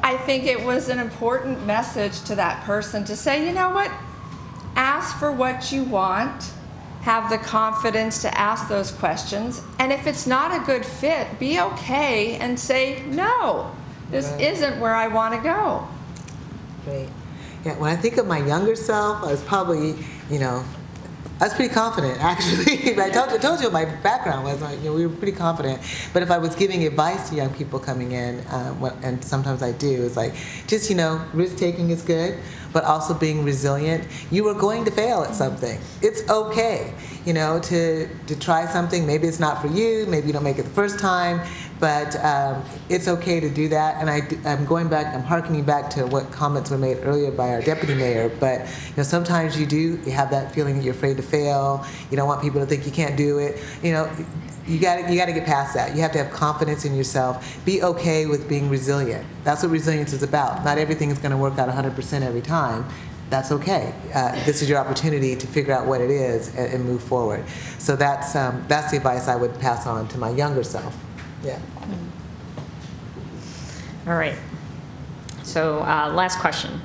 I think it was an important message to that person to say, you know what? Ask for what you want, have the confidence to ask those questions, and if it's not a good fit, be okay and say, no, this Right. isn't where I want to go. Great. Yeah, when I think of my younger self, I was probably, you know, I was pretty confident <laughs> actually. I told you, told you what my background was. Like, you know, we were pretty confident. But if I was giving advice to young people coming in, uh, what, and sometimes I do, it's like just you know, risk taking is good, but also being resilient. You are going to fail at something. It's okay, you know, to to try something. Maybe it's not for you. Maybe you don't make it the first time, but um, it's okay to do that. And I, am going back. I'm harkening back to what comments were made earlier by our deputy mayor. But you know, sometimes you do you have that feeling that you're afraid to fail. You don't want people to think you can't do it. You know, you got you got to get past that. You have to have confidence in yourself. Be okay with being resilient. That's what resilience is about. Not everything is going to work out 100% every time. That's okay. Uh, this is your opportunity to figure out what it is and, and move forward. So that's um, that's the advice I would pass on to my younger self. Yeah. All right. So, uh, last question.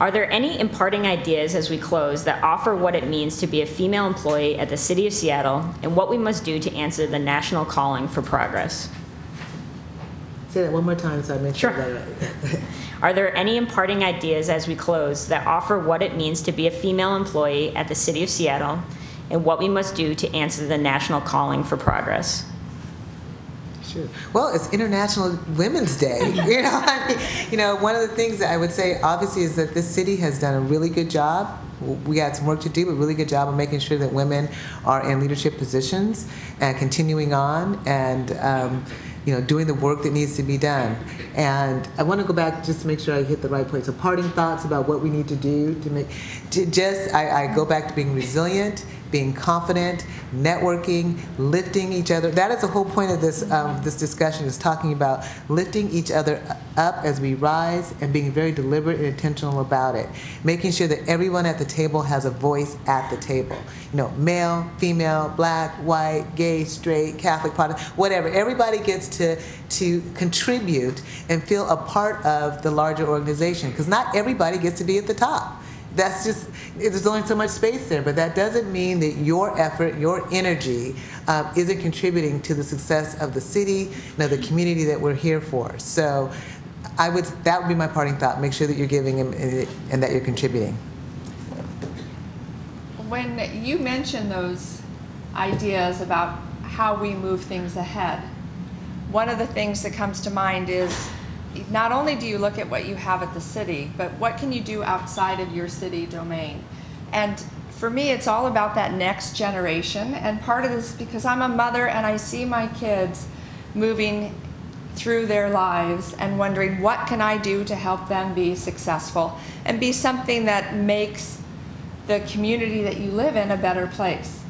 Are there any imparting ideas as we close that offer what it means to be a female employee at the City of Seattle and what we must do to answer the national calling for progress? Say that one more time so I make sure. Sure. Right. Are there any imparting ideas as we close that offer what it means to be a female employee at the City of Seattle and what we must do to answer the national calling for progress? Well, it's International Women's Day. <laughs> You know, I mean, you know, one of the things that I would say, obviously, is that this city has done a really good job. We got some work to do, but really good job of making sure that women are in leadership positions and continuing on and. Um, you know, doing the work that needs to be done. And I want to go back just to make sure I hit the right point. So, parting thoughts about what we need to do to make, to just, I, I go back to being resilient, being confident, networking, lifting each other. That is the whole point of this um, this discussion is talking about lifting each other up as we rise and being very deliberate and intentional about it. Making sure that everyone at the table has a voice at the table. You know, male, female, black, white, gay, straight, Catholic, Protestant, whatever. Everybody gets to to contribute and feel a part of the larger organization because not everybody gets to be at the top that's just there's only so much space there but that doesn't mean that your effort your energy um, isn't contributing to the success of the city you know the community that we're here for. So i would that would be my parting thought. Make sure that you're giving and, and that you're contributing. When you mention those ideas about how we move things ahead, one of the things that comes to mind is not only do you look at what you have at the city, but what can you do outside of your city domain? And for me, it's all about that next generation. And part of this, because I'm a mother and I see my kids moving through their lives and wondering what can I do to help them be successful and be something that makes the community that you live in a better place.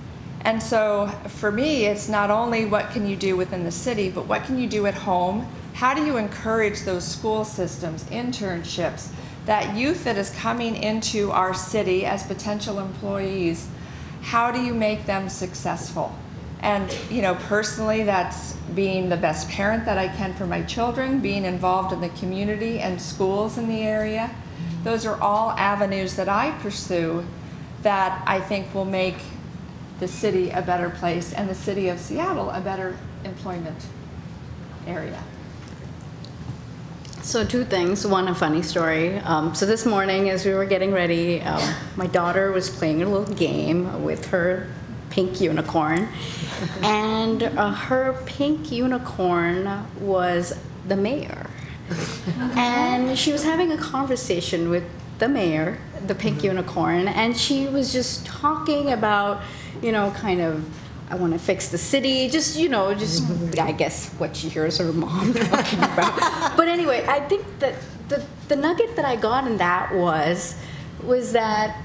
And so for me, it's not only what can you do within the city, but what can you do at home? How do you encourage those school systems, internships, that youth that is coming into our city as potential employees? How do you make them successful? And, you know, personally, that's being the best parent that I can for my children, being involved in the community and schools in the area. Those are all avenues that I pursue that I think will make the city a better place and the city of Seattle a better employment area. So two things. One, a funny story. Um, so this morning, as we were getting ready, um, my daughter was playing a little game with her pink unicorn, <laughs> and uh, her pink unicorn was the mayor, and she was having a conversation with the mayor, the pink unicorn, and she was just talking about, you know, kind of. I want to fix the city. Just you know, just I guess what she hears her mom <laughs> talking about. But anyway, I think that the the nugget that I got in that was was that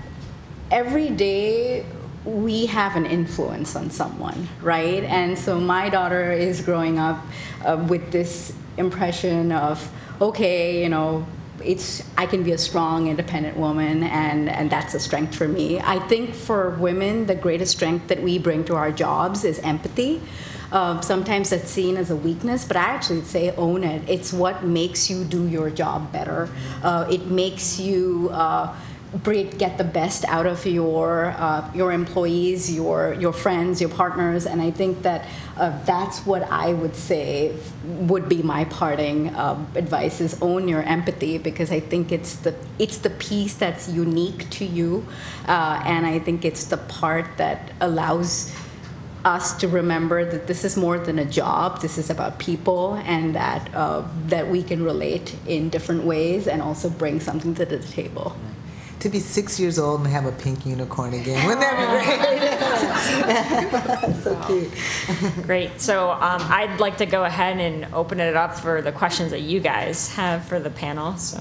every day we have an influence on someone, right? And so my daughter is growing up uh, with this impression of okay, you know, it's I can be a strong, independent woman, and and that's a strength for me. I think for women, the greatest strength that we bring to our jobs is empathy. Um, sometimes that's seen as a weakness, but I actually say own it. It's what makes you do your job better. Uh, it makes you. Uh, get the best out of your uh, your employees, your your friends, your partners, and I think that uh, that's what I would say would be my parting uh, advice: is own your empathy because I think it's the it's the piece that's unique to you, uh, and I think it's the part that allows us to remember that this is more than a job. This is about people, and that uh, that we can relate in different ways, and also bring something to the table. To be six years old and have a pink unicorn again wouldn't that be <laughs> great <laughs> so cute Great. So um, I'd like to go ahead and open it up for the questions that you guys have for the panel. So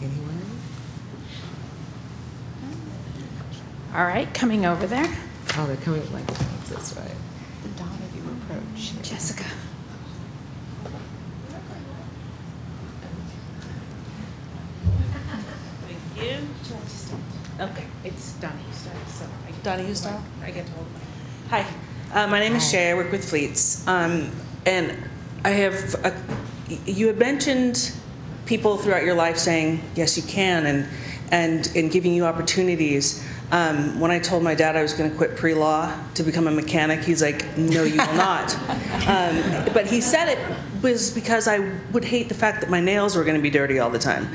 anyone All right, coming over there. oh they're coming like that's right The Donovan approach. Jessica. Thank you. Okay, it's Donahue style, so. I get- Donahue style? I get to hold. Hi, uh, my name is Shay. I work with Fleets. Um, and I have, a, you had mentioned people throughout your life saying, yes, you can, and, and, and giving you opportunities. Um, when I told my dad I was going to quit pre law to become a mechanic, he's like, no, you will not. <laughs> um, but he said it was because I would hate the fact that my nails were going to be dirty all the time.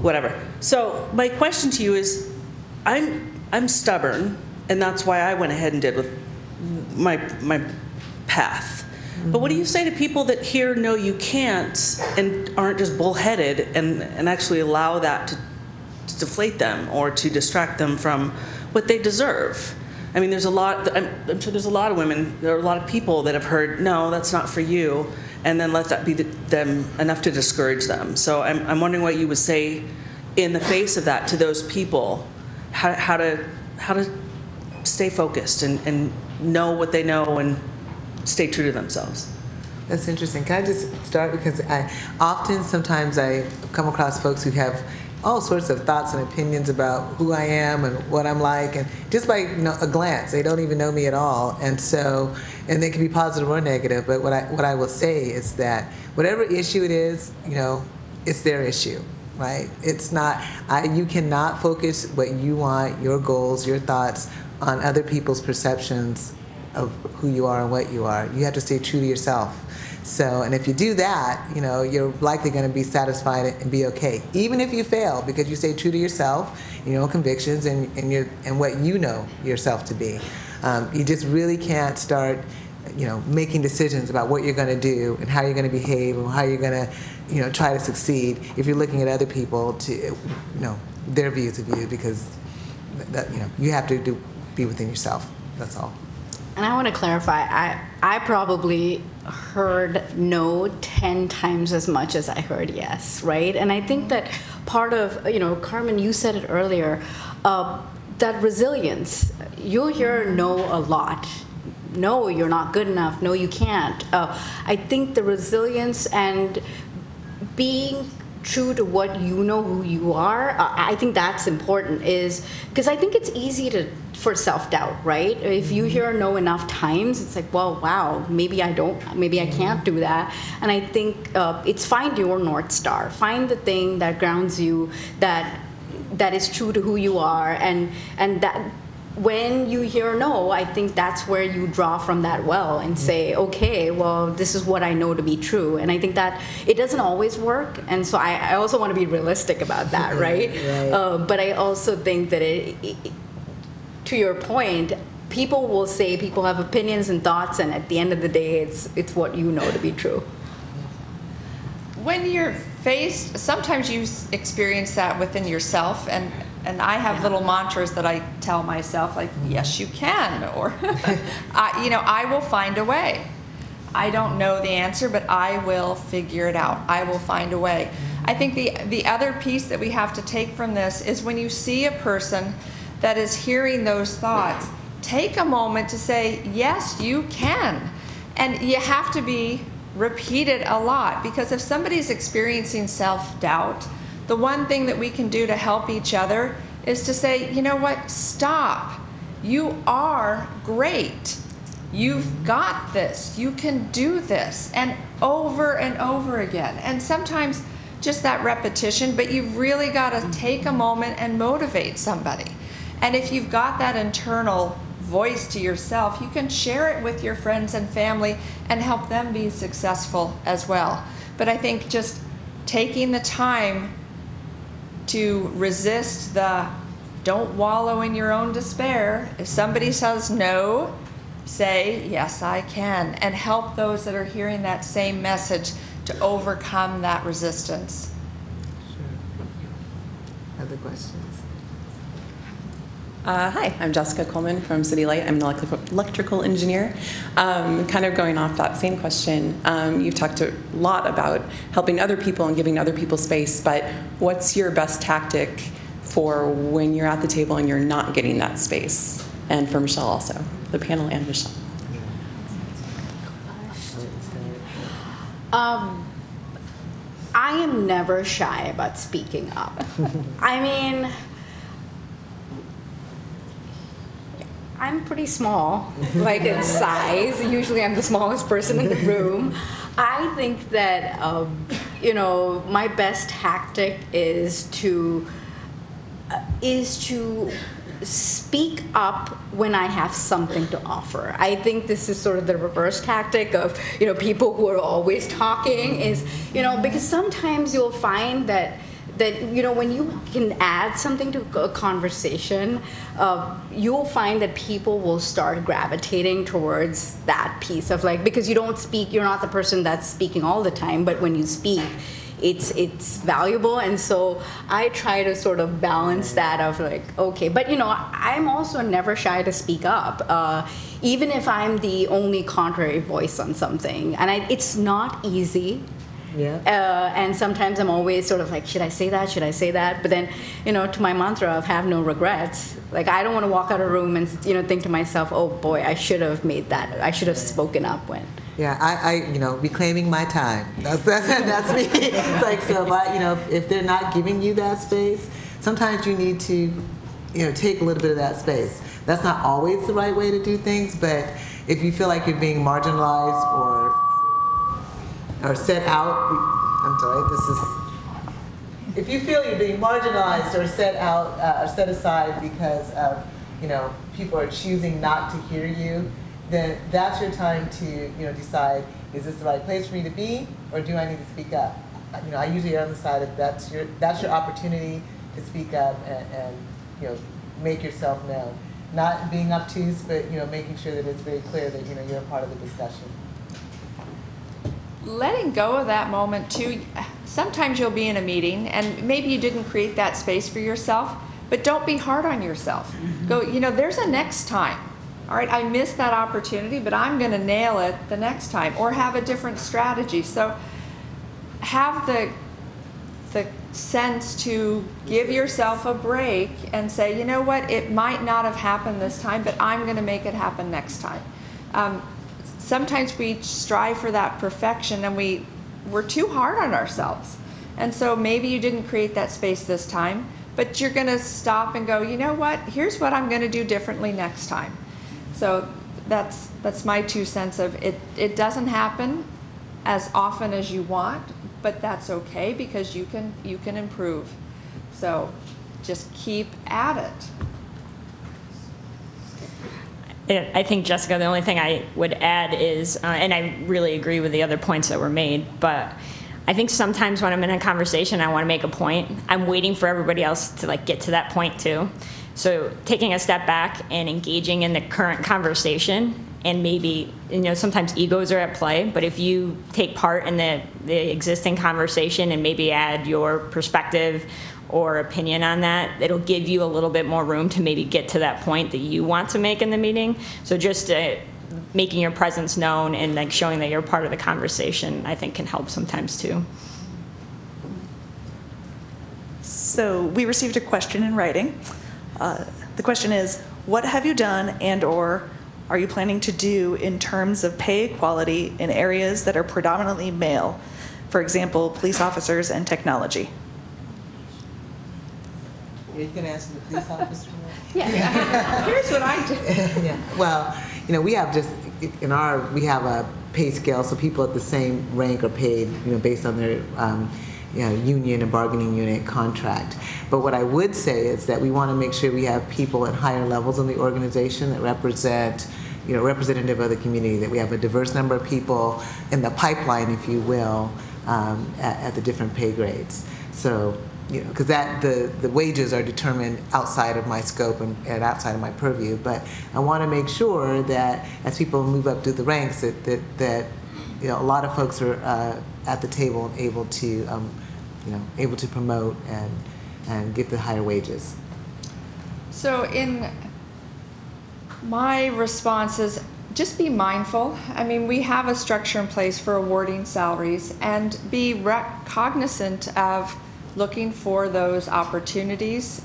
Whatever. So my question to you is, I'm I'm stubborn, and that's why I went ahead and did with my my path. But what do you say to people that hear no, you can't, and aren't just bullheaded, and and actually allow that to, to deflate them or to distract them from what they deserve? I mean, there's a lot. I'm, I'm sure there's a lot of women. There are a lot of people that have heard, "No, that's not for you," and then let that be the, them enough to discourage them. So I'm, I'm wondering what you would say in the face of that to those people, how, how to how to stay focused and, and know what they know and stay true to themselves. That's interesting. Can I just start because I often sometimes I come across folks who have all sorts of thoughts and opinions about who I am and what I'm like, and just by you know, a glance, they don't even know me at all. And so, and they can be positive or negative. But what I what I will say is that whatever issue it is, you know, it's their issue, right? It's not. I, you cannot focus what you want, your goals, your thoughts on other people's perceptions of who you are and what you are. You have to stay true to yourself. So, and if you do that, you know, you're likely going to be satisfied and be okay, even if you fail, because you stay true to yourself, your own convictions, and and your and what you know yourself to be. Um, you just really can't start, you know, making decisions about what you're going to do and how you're going to behave and how you're going to, you know, try to succeed if you're looking at other people to, you know, their views of you, because that you know you have to do be within yourself. That's all. And I want to clarify, I, I probably heard no 10 times as much as I heard yes, right? And I think that part of, you know, Carmen, you said it earlier, uh, that resilience, you'll hear no a lot. No, you're not good enough. No, you can't. Uh, I think the resilience and being true to what you know who you are uh, i think that's important is because i think it's easy to for self-doubt right if you hear no enough times it's like well wow maybe i don't maybe i can't do that and i think uh, it's find your north star find the thing that grounds you that that is true to who you are and and that when you hear no, I think that's where you draw from that well and say, okay, well, this is what I know to be true. And I think that it doesn't always work. And so I, I also want to be realistic about that, <laughs> right? Right. Uh, but I also think that it, it, to your point, people will say people have opinions and thoughts, and at the end of the day, it's, it's what you know to be true. When you're faced sometimes you experience that within yourself and and i have little mantras that i tell myself like yes you can <laughs> or I, you know i will find a way. I don't know the answer but i will figure it out. I will find a way. I think the the other piece that we have to take from this is when you see a person that is hearing those thoughts take a moment to say yes you can. And you have to be repeated a lot because if somebody's experiencing self doubt, the one thing that we can do to help each other is to say, you know what, stop. You are great. You've got this. You can do this. And over and over again. And sometimes just that repetition, but you've really got to take a moment and motivate somebody. And if you've got that internal voice to yourself, you can share it with your friends and family and help them be successful as well. But I think just taking the time to resist the don't wallow in your own despair. If somebody says no, say, yes, I can, and help those that are hearing that same message to overcome that resistance. Sure. Other questions? Uh, hi, I'm Jessica Coleman from City Light. I'm an electrical, engineer. Um, kind of going off that same question, um, you've talked a lot about helping other people and giving other people space, but what's your best tactic for when you're at the table and you're not getting that space? And for Michelle also, the panel and Michelle. Um, I am never shy about speaking up. <laughs> I mean, I'm pretty small, like in size. Usually, I'm the smallest person in the room. I think that um, you know my best tactic is to uh, is to speak up when I have something to offer. I think this is sort of the reverse tactic of, you know, people who are always talking is, you know, because sometimes you'll find that that you know when you can add something to a conversation uh, you'll find that people will start gravitating towards that piece of like because you don't speak you're not the person that's speaking all the time but when you speak it's it's valuable. And so i try to sort of balance that of like okay but you know i'm also never shy to speak up uh, even if i'm the only contrary voice on something. And I, it's not easy Yeah. uh, and sometimes I'm always sort of like, should I say that? Should I say that? But then, you know, to my mantra of have no regrets, like I don't want to walk out of a room and you know think to myself, oh boy, I should have made that. I should have spoken up when. Yeah, I, I, you know, reclaiming my time. That's that's, that's me. It's like so, I, you know, if they're not giving you that space, sometimes you need to, you know, take a little bit of that space. That's not always the right way to do things, but if you feel like you're being marginalized or or set out, I'm sorry, this is. If you feel you're being marginalized or set out uh, or set aside because of, you know, people are choosing not to hear you, then that's your time to, you know, decide is this the right place for me to be or do I need to speak up? You know, I usually err on the side of that's your that's your opportunity to speak up and, and you know make yourself known. Not being obtuse, but you know making sure that it's very clear that you know you're a part of the discussion. Letting go of that moment too sometimes you'll be in a meeting and maybe you didn't create that space for yourself but don't be hard on yourself. Go you know there's a next time. All right i missed that opportunity but i'm going to nail it the next time or have a different strategy. So have the the sense to give yourself a break and say you know what? It might not have happened this time but i'm going to make it happen next time. Um, sometimes we strive for that perfection and we we're too hard on ourselves. And so maybe you didn't create that space this time but you're going to stop and go you know what? Here's what i'm going to do differently next time. So that's that's my two cents of it it doesn't happen as often as you want but that's okay because you can you can improve. So just keep at it I think, Jessica, the only thing I would add is, uh, and I really agree with the other points that were made, but I think sometimes when I'm in a conversation, I want to make a point. I'm waiting for everybody else to like get to that point too. So taking a step back and engaging in the current conversation, and maybe you know sometimes egos are at play, but if you take part in the the existing conversation and maybe add your perspective or opinion on that, it'll give you a little bit more room to maybe get to that point that you want to make in the meeting. So just uh, making your presence known and like showing that you're part of the conversation, I think can help sometimes too. So we received a question in writing. Uh, The question is, what have you done and/or are you planning to do in terms of pay equality in areas that are predominantly male? For example, police officers and technology. You can answer the police officer. <laughs> yeah. <laughs> here's what i do <laughs> yeah. Well, you know, we have just in our we have a pay scale, so people at the same rank are paid, you know, based on their um, you know, union and bargaining unit contract. But what I would say is that we want to make sure we have people at higher levels in the organization that represent, you know, representative of the community. That we have a diverse number of people in the pipeline, if you will, um, at, at the different pay grades. So you know, because that the, the wages are determined outside of my scope and, and outside of my purview. But I want to make sure that as people move up through the ranks, that that, that you know a lot of folks are uh, at the table and able to um, you know able to promote and and get the higher wages. So in my response is just be mindful. I mean, we have a structure in place for awarding salaries and be cognizant of looking for those opportunities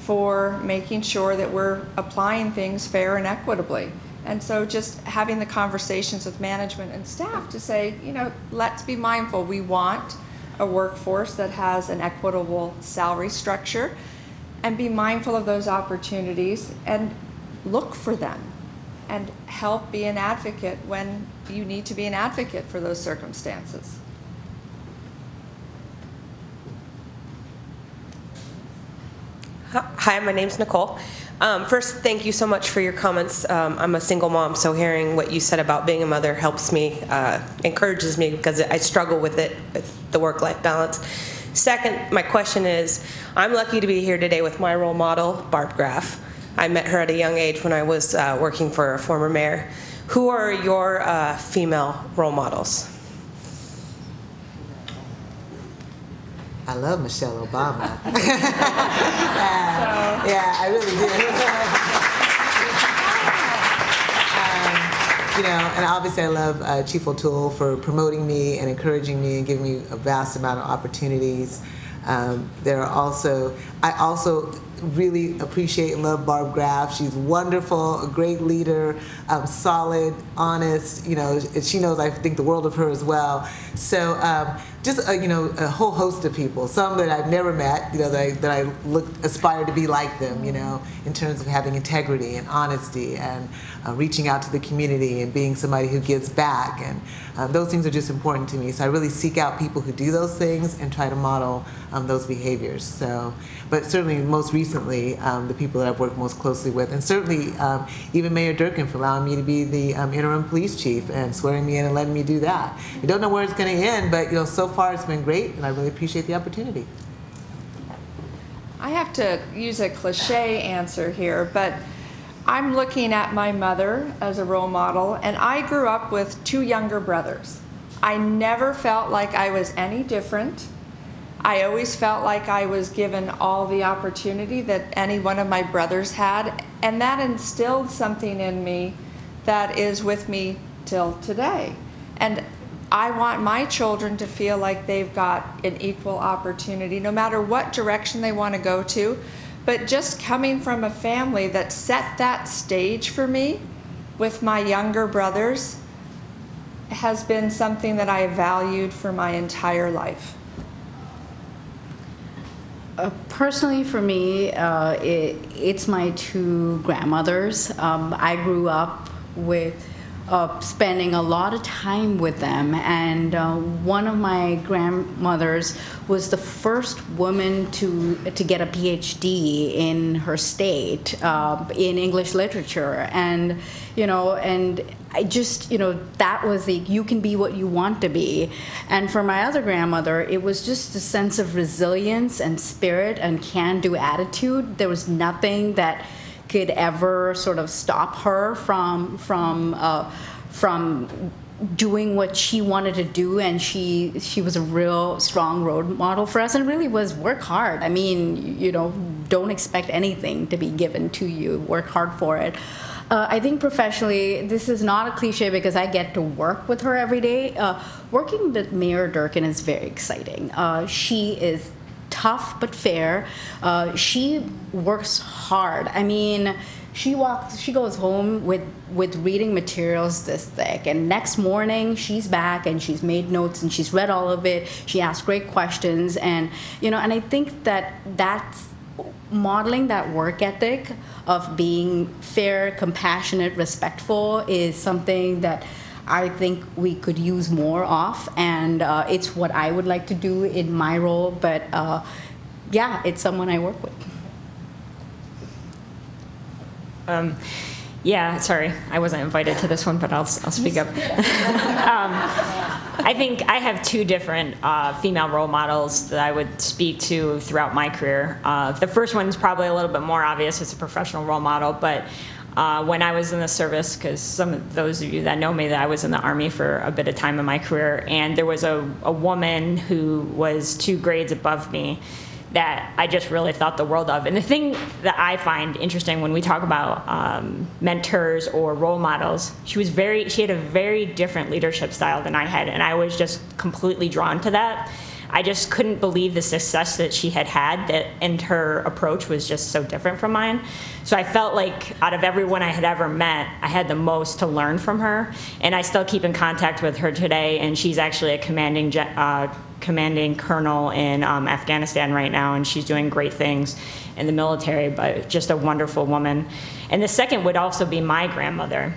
for making sure that we're applying things fair and equitably. And so just having the conversations with management and staff to say, you know, let's be mindful. We want a workforce that has an equitable salary structure and be mindful of those opportunities and look for them and help be an advocate when you need to be an advocate for those circumstances. Hi, my name's Nicole. Um, first, thank you so much for your comments. Um, I'm a single mom, so hearing what you said about being a mother helps me, uh, encourages me because I struggle with it, with the work life balance. Second, my question is I'm lucky to be here today with my role model, Barb Graff. I met her at a young age when I was uh, working for a former mayor. Who are your uh, female role models? I love Michelle Obama. <laughs> <laughs> yeah, yeah, I really do. <laughs> um, you know, and obviously I love uh, Chief O'Toole for promoting me and encouraging me and giving me a vast amount of opportunities. Um, there are also, I also really appreciate and love Barb Graff. She's wonderful, a great leader, um, solid, honest. You know, she knows I think the world of her as well. So um, just you know a whole host of people. Some that I've never met. You know that I, that I look aspire to be like them. You know, in terms of having integrity and honesty and uh, reaching out to the community and being somebody who gives back. And um, those things are just important to me. So I really seek out people who do those things and try to model um, those behaviors. So, but certainly most recently, um, the people that I've worked most closely with, and certainly um, even Mayor Durkan for allowing me to be the um, interim police chief and swearing me in and letting me do that. You don't know where it's going to end, but you know so far it's been great, and I really appreciate the opportunity. I have to use a cliche answer here, but I'm looking at my mother as a role model, and I grew up with two younger brothers. I never felt like I was any different. I always felt like I was given all the opportunity that any one of my brothers had, and that instilled something in me that is with me till today. And I want my children to feel like they've got an equal opportunity, no matter what direction they want to go to. But just coming from a family that set that stage for me with my younger brothers has been something that I valued for my entire life. Uh, personally, for me, uh, it, it's my two grandmothers. Um, I grew up with uh, spending a lot of time with them. And uh, one of my grandmothers was the first woman to to get a PhD in her state uh, in English literature, and you know, and I just, you know, that was the you can be what you want to be. And for my other grandmother, it was just a sense of resilience and spirit and can do attitude. There was nothing that could ever sort of stop her from from uh, from doing what she wanted to do and she she was a real strong role model for us and really was work hard i mean you know don't expect anything to be given to you work hard for it uh, I think professionally, this is not a cliche because I get to work with her every day. Uh, working with Mayor Durkan is very exciting. Uh, she is tough but fair. Uh, she works hard. I mean, she walks. She goes home with with reading materials this thick, and next morning she's back and she's made notes and she's read all of it. She asks great questions, and you know, and I think that that's modeling that work ethic of being fair, compassionate, respectful is something that I think we could use more of, and uh, it's what I would like to do in my role. But uh, yeah, it's someone I work with. Um, yeah, sorry, I wasn't invited to this one, but I'll, I'll speak up. <laughs> um, I think I have two different uh, female role models that I would speak to throughout my career. Uh, the first one is probably a little bit more obvious. It's a professional role model, but uh, when I was in the service, because some of those of you that know me, that I was in the Army for a bit of time in my career, and there was a, a woman who was two grades above me that I just really thought the world of. And the thing that I find interesting when we talk about um, mentors or role models, she was very, she had a very different leadership style than I had, and I was just completely drawn to that. I just couldn't believe the success that she had had that and her approach was just so different from mine. So I felt like out of everyone I had ever met, I had the most to learn from her. And I still keep in contact with her today and she's actually a commanding uh, commanding colonel in um, Afghanistan right now and she's doing great things in the military, but just a wonderful woman. And the second would also be my grandmother.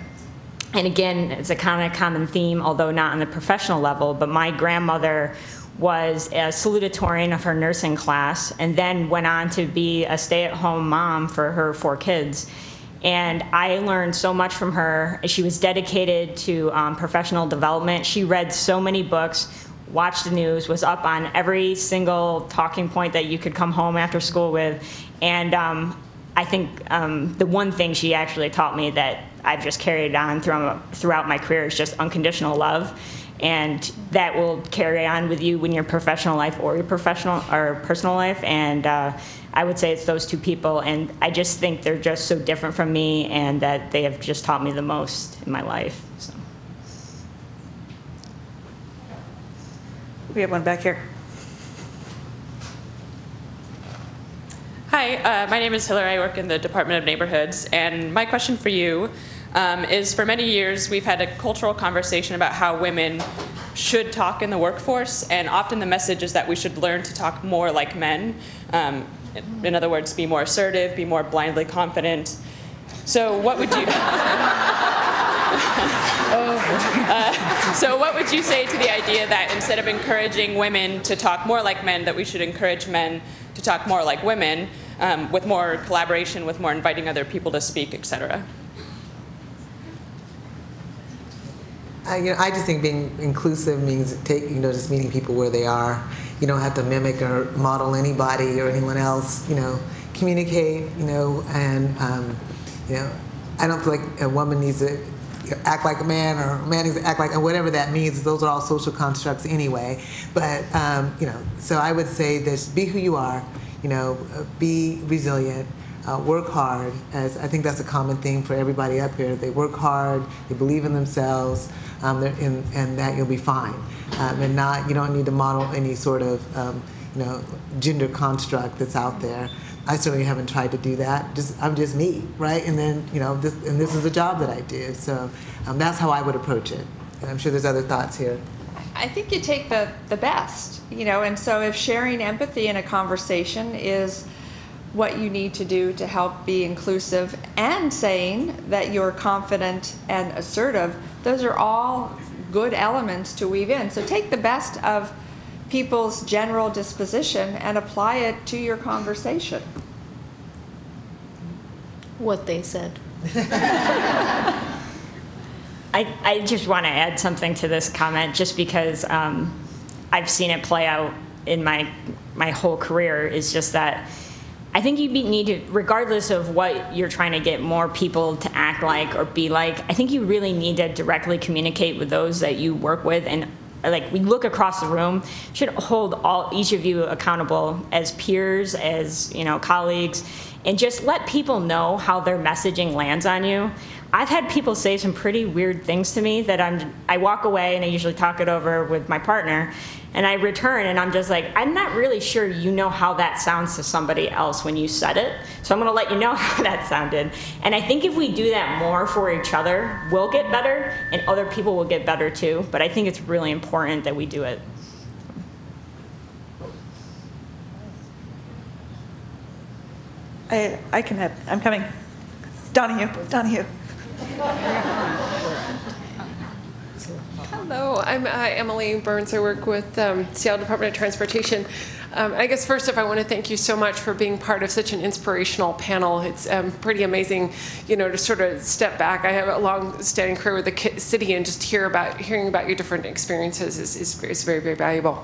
And again, it's a kind of common theme, although not on the professional level, but my grandmother was a salutatorian of her nursing class and then went on to be a stay-at-home mom for her four kids. And I learned so much from her. She was dedicated to um, professional development. She read so many books, watched the news, was up on every single talking point that you could come home after school with. And um, I think um, the one thing she actually taught me that I've just carried on throughout, throughout my career is just unconditional love. And that will carry on with you in your professional life or your professional or personal life. And uh, I would say it's those two people. And I just think they're just so different from me and that they have just taught me the most in my life. So. We have one back here. Hi, uh, my name is Hillary. I work in the Department of Neighborhoods, and my question for you um, is: For many years, we've had a cultural conversation about how women should talk in the workforce, and often the message is that we should learn to talk more like men. Um, in other words, be more assertive, be more blindly confident. So, what would you? <laughs> Uh, so, what would you say to the idea that instead of encouraging women to talk more like men, that we should encourage men to talk more like women, um, with more collaboration, with more inviting other people to speak, et cetera? I, you know, I just think being inclusive means take, you know, just meeting people where they are. You don't have to mimic or model anybody or anyone else. You know, communicate. You know, and um, you know, I don't feel like a woman needs to act like a man or a man needs to act like whatever that means. Those are all social constructs anyway. But um, you know, so I would say this: be who you are. You know, be resilient uh, work hard. As I think that's a common theme for everybody up here. They work hard, they believe in themselves, um, and, and that you'll be fine. Um, and not you don't need to model any sort of um, you know gender construct that's out there. I certainly haven't tried to do that. Just I'm just me, right? And then you know, this, and this is a job that I do. So um, that's how I would approach it. And I'm sure there's other thoughts here. I think you take the, the best, you know, and so if sharing empathy in a conversation is what you need to do to help be inclusive and saying that you're confident and assertive, those are all good elements to weave in. So take the best of people's general disposition and apply it to your conversation. What they said. <laughs> I, I just want to add something to this comment just because um, I've seen it play out in my my whole career is just that I think you need to, regardless of what you're trying to get more people to act like or be like, I think you really need to directly communicate with those that you work with and like we look across the room should hold all each of you accountable as peers as you know colleagues and just let people know how their messaging lands on you. I've had people say some pretty weird things to me that I'm I walk away and I usually talk it over with my partner and I return and I'm just like I'm not really sure you know how that sounds to somebody else when you said it. So I'm going to let you know <laughs> how that sounded. And I think if we do that more for each other, we'll get better and other people will get better too, but I think it's really important that we do it. I, I can have, I'm coming. Donahue, Donahue. Hello, I'm uh, Emily Burns. I work with um, Seattle Department of Transportation. Um, I guess first off, I want to thank you so much for being part of such an inspirational panel. It's um, pretty amazing, you know, to sort of step back. I have a long-standing career with the city, and just hear about hearing about your different experiences is, is, is very, very valuable.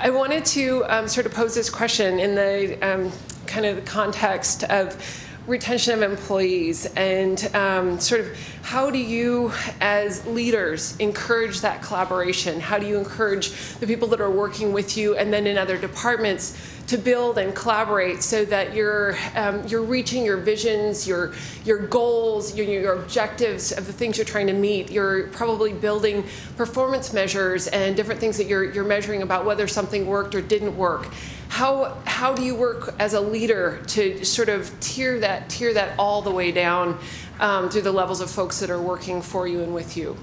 I wanted to um, sort of pose this question in the um, kind of the context of retention of employees and um, sort of how do you as leaders encourage that collaboration? How do you encourage the people that are working with you and then in other departments to build and collaborate so that you're um, you're reaching your visions your your goals your, your objectives of the things you're trying to meet? You're probably building performance measures and different things that you're you're measuring about whether something worked or didn't work how how do you work as a leader to sort of tier that tier that all the way down um, through the levels of folks that are working for you and with you?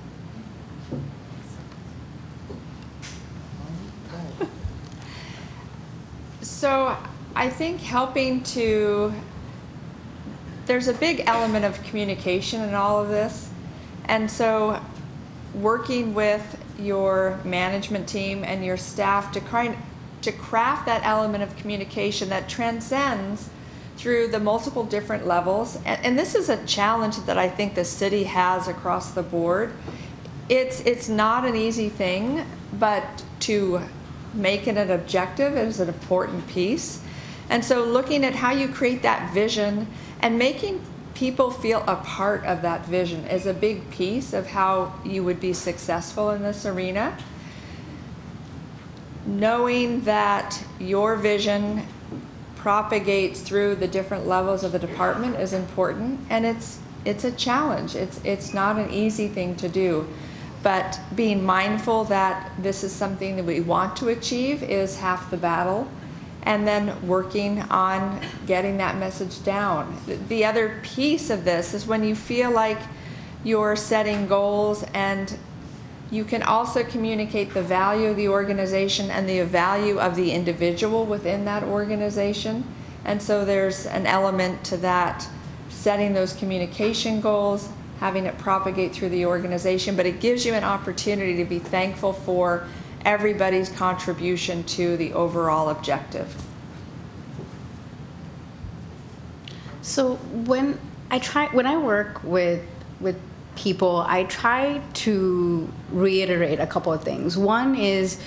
So I think helping to there's a big element of communication in all of this, and so working with your management team and your staff to cry, to craft that element of communication that transcends through the multiple different levels. And, and this is a challenge that I think the city has across the board. It's, it's not an easy thing, but to make it an objective is an important piece. And so looking at how you create that vision and making people feel a part of that vision is a big piece of how you would be successful in this arena. Knowing that your vision propagates through the different levels of the department is important and it's it's a challenge. It's it's not an easy thing to do. But being mindful that this is something that we want to achieve is half the battle and then working on getting that message down. The other piece of this is when you feel like you're setting goals and you can also communicate the value of the organization and the value of the individual within that organization. And so there's an element to that setting those communication goals, having it propagate through the organization, but it gives you an opportunity to be thankful for everybody's contribution to the overall objective. So when I try when I work with with people, I try to reiterate a couple of things. One is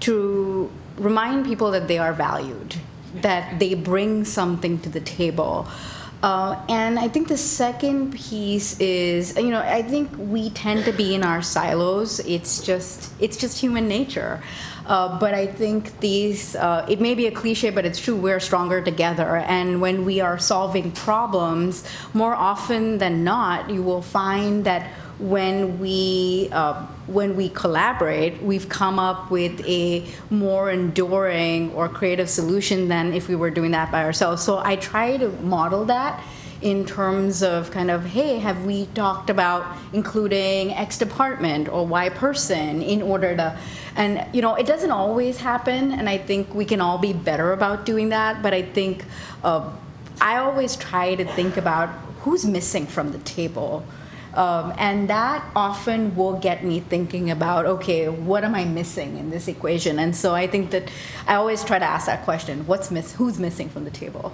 to remind people that they are valued, that they bring something to the table. Uh, and I think the second piece is, you know, I think we tend to be in our silos. It's just, it's just human nature. Uh, but I think these, uh, it may be a cliche, but it's true, we're stronger together. And when we are solving problems, more often than not, you will find that when we uh, when we collaborate, we've come up with a more enduring or creative solution than if we were doing that by ourselves. So I try to model that in terms of kind of hey have we talked about including x department or y person in order to and you know it doesn't always happen and i think we can all be better about doing that but i think uh, i always try to think about who's missing from the table um, and that often will get me thinking about, okay, what am I missing in this equation? And so I think that I always try to ask that question: What's miss? Who's missing from the table?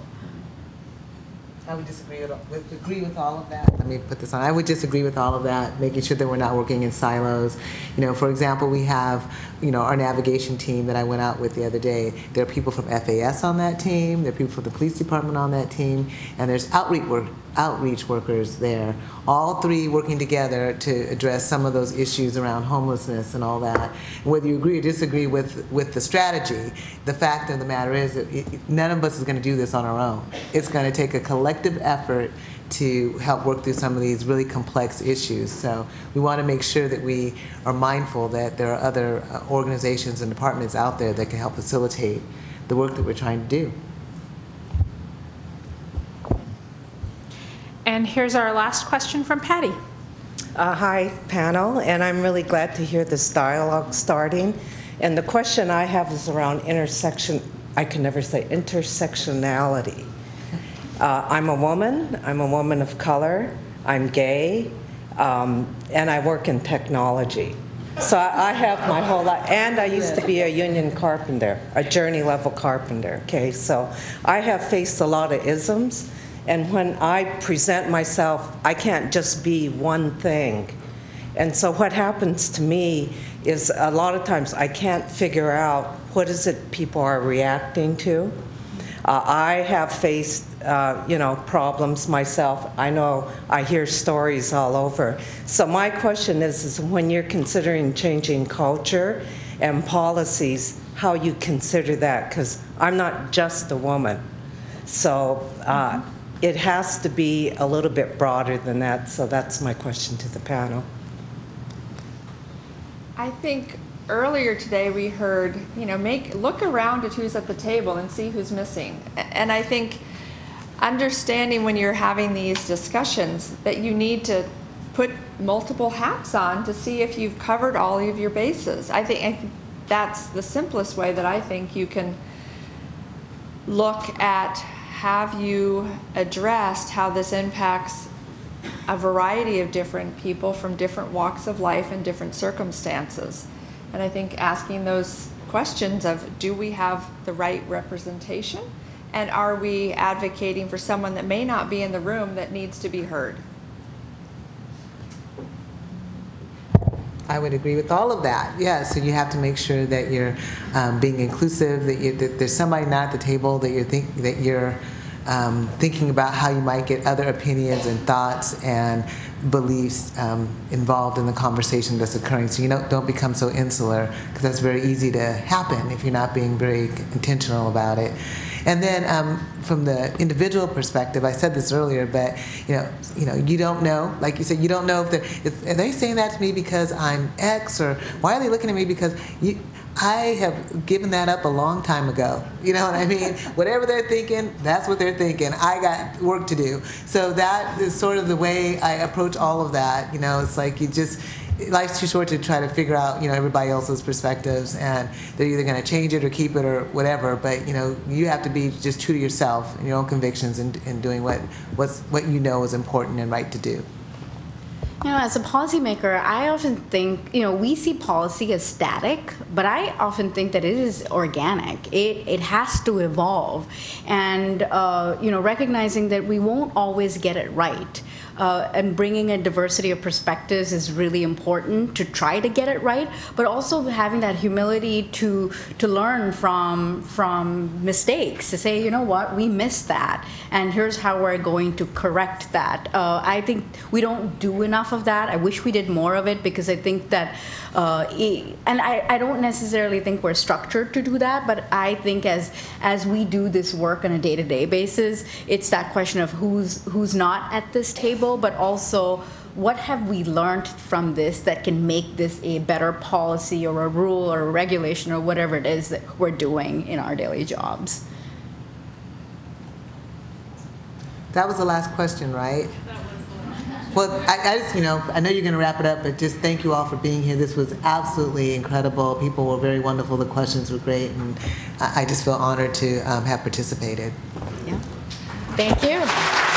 I would disagree with, agree with all of that. Let me put this on. I would disagree with all of that, making sure that we're not working in silos. You know, for example, we have, you know, our navigation team that I went out with the other day. There are people from FAS on that team. There are people from the police department on that team, and there's outreach work, outreach workers there. All three working together to address some of those issues around homelessness and all that. whether you agree or disagree with with the strategy, the fact of the matter is that none of us is going to do this on our own. It's going to take a collective collective effort to help work through some of these really complex issues. So we want to make sure that we are mindful that there are other uh, organizations and departments out there that can help facilitate the work that we're trying to do. And here's our last question from Patty. Uh, hi, panel, and I'm really glad to hear this dialogue starting. And the question I have is around intersection, I can never say intersectionality. Uh, I'm a woman, I'm a woman of color, I'm gay, um, and I work in technology. So I, I have my whole life, and I used to be a union carpenter, a journey level carpenter, okay? So I have faced a lot of isms, and when I present myself, I can't just be one thing. And so what happens to me is a lot of times I can't figure out what is it people are reacting to. Uh, I have faced, uh, you know, problems myself. I know I hear stories all over. So my question is, is when you're considering changing culture and policies, how you consider that? Because I'm not just a woman. So uh, it has to be a little bit broader than that. So that's my question to the panel. I think earlier today we heard, you know, make look around at who's at the table and see who's missing. And I think understanding when you're having these discussions that you need to put multiple hats on to see if you've covered all of your bases. I think, I think that's the simplest way that I think you can look at have you addressed how this impacts a variety of different people from different walks of life and different circumstances. And I think asking those questions of do we have the right representation? And are we advocating for someone that may not be in the room that needs to be heard? I would agree with all of that. Yeah, so you have to make sure that you're um, being inclusive, that, you, that there's somebody not at the table, that you're think, that you're um, thinking about how you might get other opinions and thoughts and beliefs um, involved in the conversation that's occurring. So you don't, don't become so insular because that's very easy to happen if you're not being very intentional about it. And then um, from the individual perspective, I said this earlier, but you know, you know, you don't know. Like you said, you don't know if they're if, are they saying that to me because I'm X or why are they looking at me because you. I have given that up a long time ago. You know what I mean? <laughs> Whatever they're thinking, that's what they're thinking. I got work to do. So that is sort of the way I approach all of that. You know, it's like you just life's too short to try to figure out you know everybody else's perspectives and they're either going to change it or keep it or whatever but you know you have to be just true to yourself and your own convictions and, and doing what what's what you know is important and right to do You know, as a policymaker, I often think, you know, we see policy as static, but I often think that it is organic. It, it has to evolve. And, uh, you know, recognizing that we won't always get it right. Uh, and bringing a diversity of perspectives is really important to try to get it right, but also having that humility to to learn from from mistakes. To say, you know what, we missed that, and here's how we're going to correct that. Uh, I think we don't do enough of that. I wish we did more of it because I think that, uh, e- and I, I don't necessarily think we're structured to do that, but I think as as we do this work on a day-to-day basis, it's that question of who's who's not at this table, but also what have we learned from this that can make this a better policy or a rule or a regulation or whatever it is that we're doing in our daily jobs. that was the last question right well I, I just you know i know you're going to wrap it up but just thank you all for being here this was absolutely incredible people were very wonderful the questions were great and i, I just feel honored to um, have participated Yeah. Thank you.